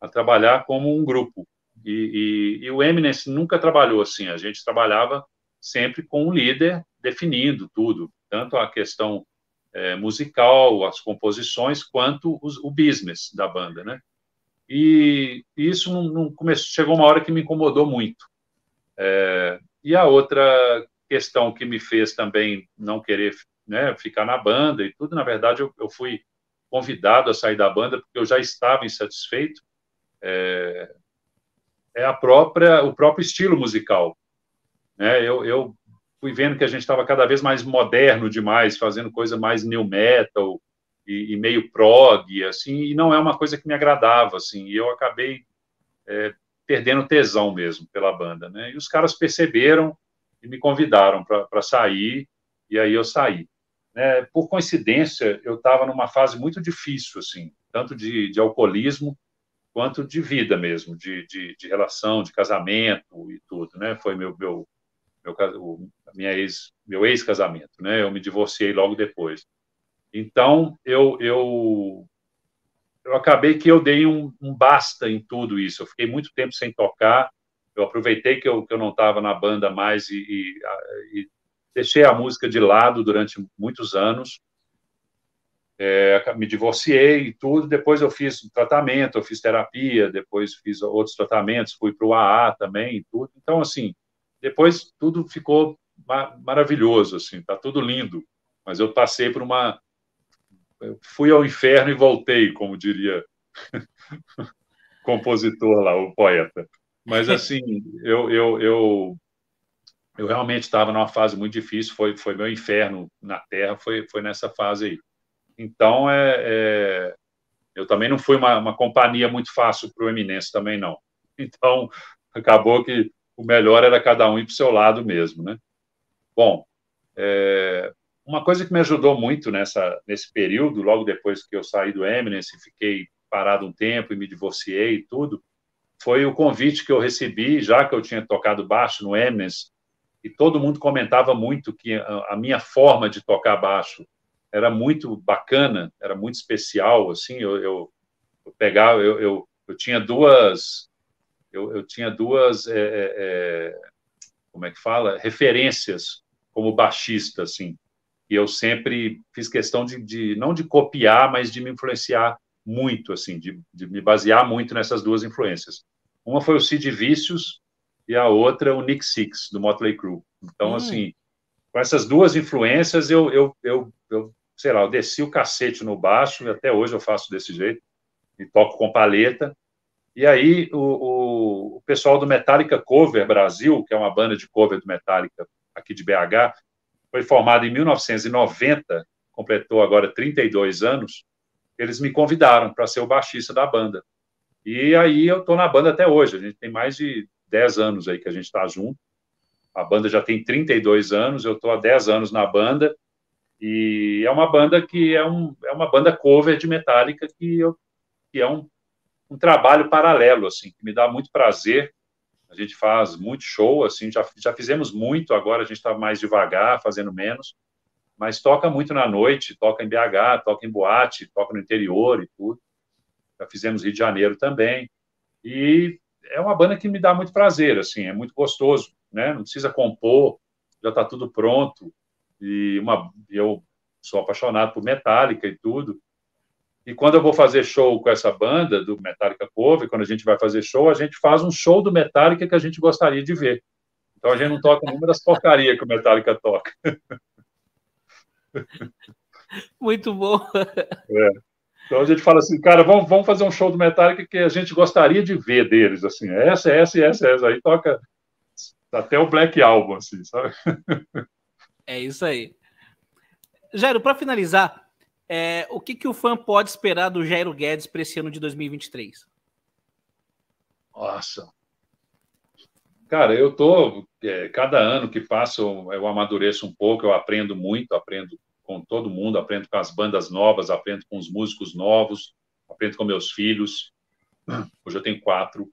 a trabalhar como um grupo. E, e, e o Eminence nunca trabalhou assim, a gente trabalhava sempre com um líder definindo tudo, tanto a questão é, musical, as composições, quanto os, o business da banda, né? E, e isso não, não começou, chegou uma hora que me incomodou muito. É, e a outra questão que me fez também não querer né, ficar na banda e tudo, na verdade, eu, eu, fui convidado a sair da banda porque eu já estava insatisfeito. É, é a própria, o próprio estilo musical. Né? Eu, eu fui vendo que a gente estava cada vez mais moderno demais, fazendo coisa mais new metal e, e, meio prog, assim, e não é uma coisa que me agradava, assim, e eu acabei é, perdendo tesão mesmo pela banda, né? E os caras perceberam e me convidaram para sair, e aí eu saí. Né? Por coincidência, eu estava numa fase muito difícil, assim, tanto de, de alcoolismo quanto de vida mesmo, de, de, de, relação, de casamento e tudo, né? Foi meu meu meu minha ex meu ex casamento, né? Eu me divorciei logo depois. Então eu eu eu acabei que eu dei um, um basta em tudo isso. Eu fiquei muito tempo sem tocar. Eu aproveitei que eu, que eu não estava na banda mais e, e, e deixei a música de lado durante muitos anos. É, me divorciei e tudo. Depois eu fiz tratamento, eu fiz terapia, depois fiz outros tratamentos, fui para o AA também e tudo. Então, assim, depois tudo ficou maravilhoso, assim, tá tudo lindo. Mas eu passei por uma. Eu fui ao inferno e voltei, como diria o compositor lá, o poeta. Mas, assim, eu, eu, eu eu realmente estava numa fase muito difícil, foi, foi meu inferno na Terra, foi, foi nessa fase aí. Então, é, é eu também não fui uma, uma companhia muito fácil para o Eminence também, não. Então, acabou que o melhor era cada um ir para o seu lado mesmo, né? Bom, é, uma coisa que me ajudou muito nessa, nesse período, logo depois que eu saí do Eminence, fiquei parado um tempo e me divorciei e tudo, foi o convite que eu recebi, já que eu tinha tocado baixo no Eminence, e todo mundo comentava muito que a, minha forma de tocar baixo era muito bacana, era muito especial, assim, eu, eu, eu pegava, eu, eu, eu, tinha duas, eu, eu tinha duas, é, é, é, como é que fala, referências como baixista, assim, e eu sempre fiz questão de, de não de copiar, mas de me influenciar muito, assim, de, de me basear muito nessas duas influências. Uma foi o Sid Vicious, e a outra o Nick Six, do Motley Crue. Então, hum. assim, com essas duas influências, eu, eu, eu, eu, sei lá, eu desci o cacete no baixo, e até hoje eu faço desse jeito, e toco com paleta. E aí, o, o, o pessoal do Metallica Cover Brasil, que é uma banda de cover do Metallica aqui de BH, foi formado em 1990, completou agora 32 anos, eles me convidaram para ser o baixista da banda. E aí eu estou na banda até hoje. A gente tem mais de 10 anos aí que a gente está junto. A banda já tem 32 anos, eu estou há 10 anos na banda, e é uma banda que é, um, é uma banda cover de Metallica que, eu, que é um, um trabalho paralelo, assim, que me dá muito prazer. A gente faz muito show, assim, já, já fizemos muito, agora a gente está mais devagar, fazendo menos, mas toca muito na noite, toca em BH, toca em boate, toca no interior e tudo. Já fizemos Rio de Janeiro também. E é uma banda que me dá muito prazer, assim, é muito gostoso, né? Não precisa compor, já está tudo pronto. E uma, eu sou apaixonado por Metallica e tudo. E quando eu vou fazer show com essa banda do Metallica Cover, quando a gente vai fazer show, a gente faz um show do Metallica que a gente gostaria de ver. Então a gente não toca nenhuma das porcarias que o Metallica toca.
Muito bom.
É. Então a gente fala assim, cara, vamos, vamos fazer um show do Metallica que a gente gostaria de ver deles, assim, essa, essa, essa, essa. Aí toca até o Black Album, assim, sabe?
É isso aí. Jairo, para finalizar, é, o que, que o fã pode esperar do Jairo Guedes para esse ano de 2023?
Nossa. Cara, eu tô. É, cada ano que passa, eu, eu amadureço um pouco, eu aprendo muito, aprendo com todo mundo, aprendo com as bandas novas, aprendo com os músicos novos, aprendo com meus filhos. Hoje eu tenho quatro.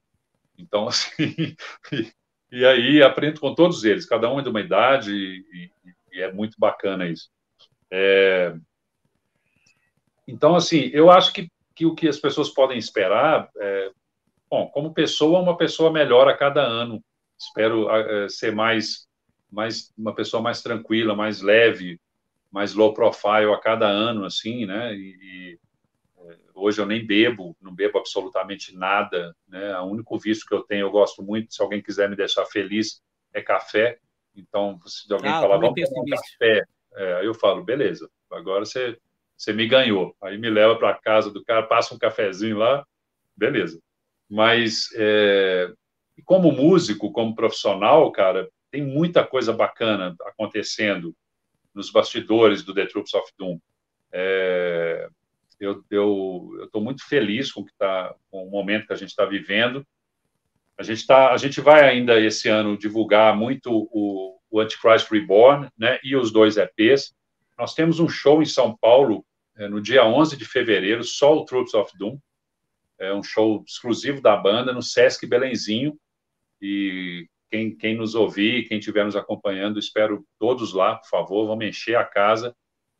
Então, assim. e, e aí aprendo com todos eles, cada um é de uma idade, e, e é muito bacana isso. É, então, assim, eu acho que, que o que as pessoas podem esperar, é, bom, como pessoa, uma pessoa melhor a cada ano. Espero é, ser mais, mais, uma pessoa mais tranquila, mais leve, mais low profile a cada ano, assim, né? E, e é, hoje eu nem bebo, não bebo absolutamente nada, né? O único vício que eu tenho, eu gosto muito, se alguém quiser me deixar feliz, é café. Então, se alguém ah, falar, vamos tomar um café, é, eu falo, beleza, agora você você me ganhou. Aí me leva para casa do cara, passa um cafezinho lá, beleza. Mas é, como músico, como profissional, cara, tem muita coisa bacana acontecendo nos bastidores do The Troops of Doom. É, eu estou muito feliz com, tá, com o momento que a gente está vivendo. A gente, tá, a gente vai ainda esse ano divulgar muito o, o Antichrist Reborn né, e os dois EPs. Nós temos um show em São Paulo é, no dia 11 de fevereiro, só o Troops of Doom. É um show exclusivo da banda no Sesc Belenzinho. E quem, quem nos ouvir, quem estiver nos acompanhando, espero todos lá, por favor, vamos encher a casa.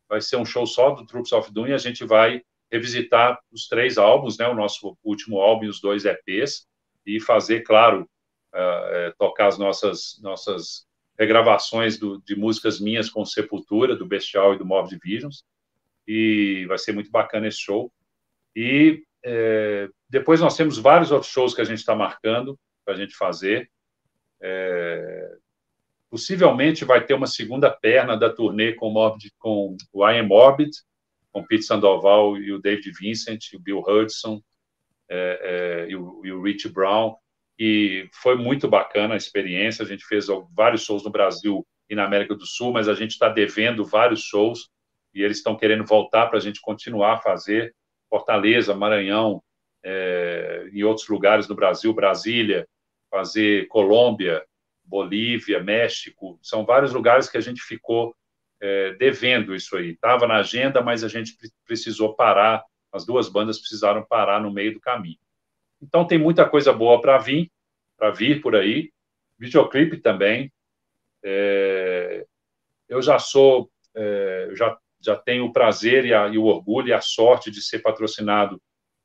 Vai ser um show só do Troops of Doom e a gente vai revisitar os três álbuns, né, o nosso último álbum e os dois EPs, e fazer, claro, uh, tocar as nossas, nossas regravações do, de músicas minhas com Sepultura, do Bestial e do Morbid Visions, e vai ser muito bacana esse show. E é, depois nós temos vários outros shows que a gente está marcando para a gente fazer. É, possivelmente vai ter uma segunda perna da turnê com, Morbid, com o I Am Morbid, com Pete Sandoval e o David Vincent, o Bill Hudson é, é, e, o, e o Rich Brown. E foi muito bacana a experiência. A gente fez vários shows no Brasil e na América do Sul, mas a gente está devendo vários shows e eles estão querendo voltar para a gente continuar a fazer. Fortaleza, Maranhão, é, em outros lugares no Brasil, Brasília, fazer Colômbia, Bolívia, México, são vários lugares que a gente ficou é, devendo isso aí. Estava na agenda, mas a gente precisou parar, as duas bandas precisaram parar no meio do caminho. Então tem muita coisa boa para vir, para vir por aí. Videoclipe também. É, eu já sou, é, já já tenho o prazer e, a, e, o orgulho e a sorte de ser patrocinado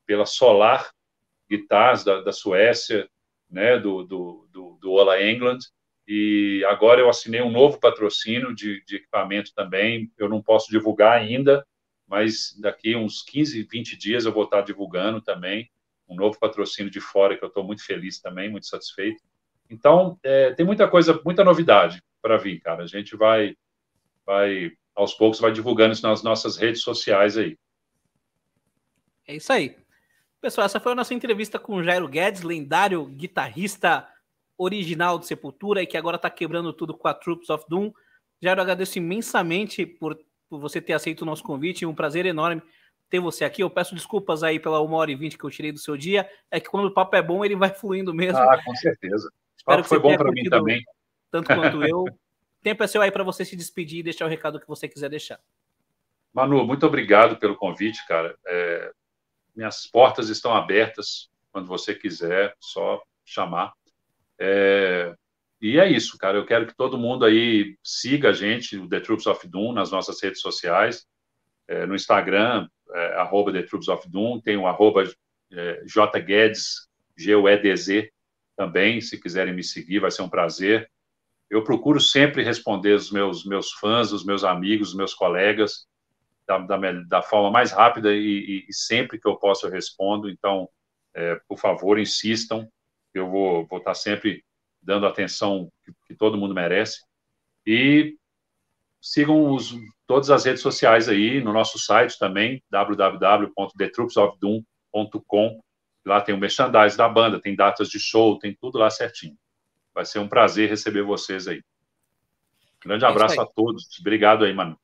pela Solar Guitars da, da Suécia, né, do, do, do, do Ola England, e agora eu assinei um novo patrocínio de, de, equipamento também, eu não posso divulgar ainda, mas daqui uns 15, 20 dias eu vou estar divulgando também um novo patrocínio de fora, que eu estou muito feliz também, muito satisfeito. Então, é, tem muita coisa, muita novidade para vir, cara. A gente vai, vai aos poucos vai divulgando isso nas nossas redes sociais aí.
É isso aí. Pessoal, essa foi a nossa entrevista com o Jairo Guedes, lendário guitarrista original de Sepultura e que agora está quebrando tudo com a Troops of Doom. Jairo, agradeço imensamente por, por você ter aceito o nosso convite, um prazer enorme ter você aqui. Eu peço desculpas aí pela uma hora e vinte que eu tirei do seu dia. É que quando o papo é bom, ele vai fluindo mesmo.
Ah, com certeza. O papo foi bom para mim também.
Tanto quanto eu. tempo é seu aí para você se despedir e deixar o recado que você quiser deixar.
Manu, muito obrigado pelo convite, cara. É, minhas portas estão abertas quando você quiser, só chamar. É, e é isso, cara. Eu quero que todo mundo aí siga a gente, o The Troops of Doom, nas nossas redes sociais. É, no Instagram, é, The Troops of Doom, tem o arroba é, JGuedes, G-U-E-D-Z, também, se quiserem me seguir, vai ser um prazer eu procuro sempre responder os meus, meus fãs, os meus amigos, os meus colegas, da, da, da forma mais rápida e, e, sempre que eu posso eu respondo. Então, é, por favor, insistam, eu vou, vou estar sempre dando a atenção que, que todo mundo merece. E sigam os, todas as redes sociais aí, no nosso site também, www.thetroopsofdoom.com. Lá tem o merchandise da banda, tem datas de show, tem tudo lá certinho. Vai ser um prazer receber vocês aí. Grande é abraço a todos. Obrigado aí, Manu.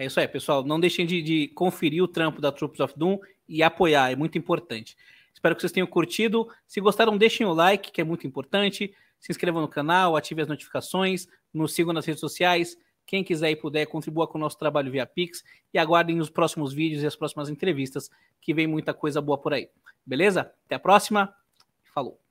É isso aí, pessoal. Não deixem de, de, conferir o trampo da Troops of Doom e apoiar, é muito importante. Espero que vocês tenham curtido. Se gostaram, deixem o like, que é muito importante. Se inscrevam no canal, ativem as notificações, nos sigam nas redes sociais. Quem quiser e puder, contribua com o nosso trabalho via Pix e aguardem os próximos vídeos e as próximas entrevistas, que vem muita coisa boa por aí. Beleza? Até a próxima. Falou.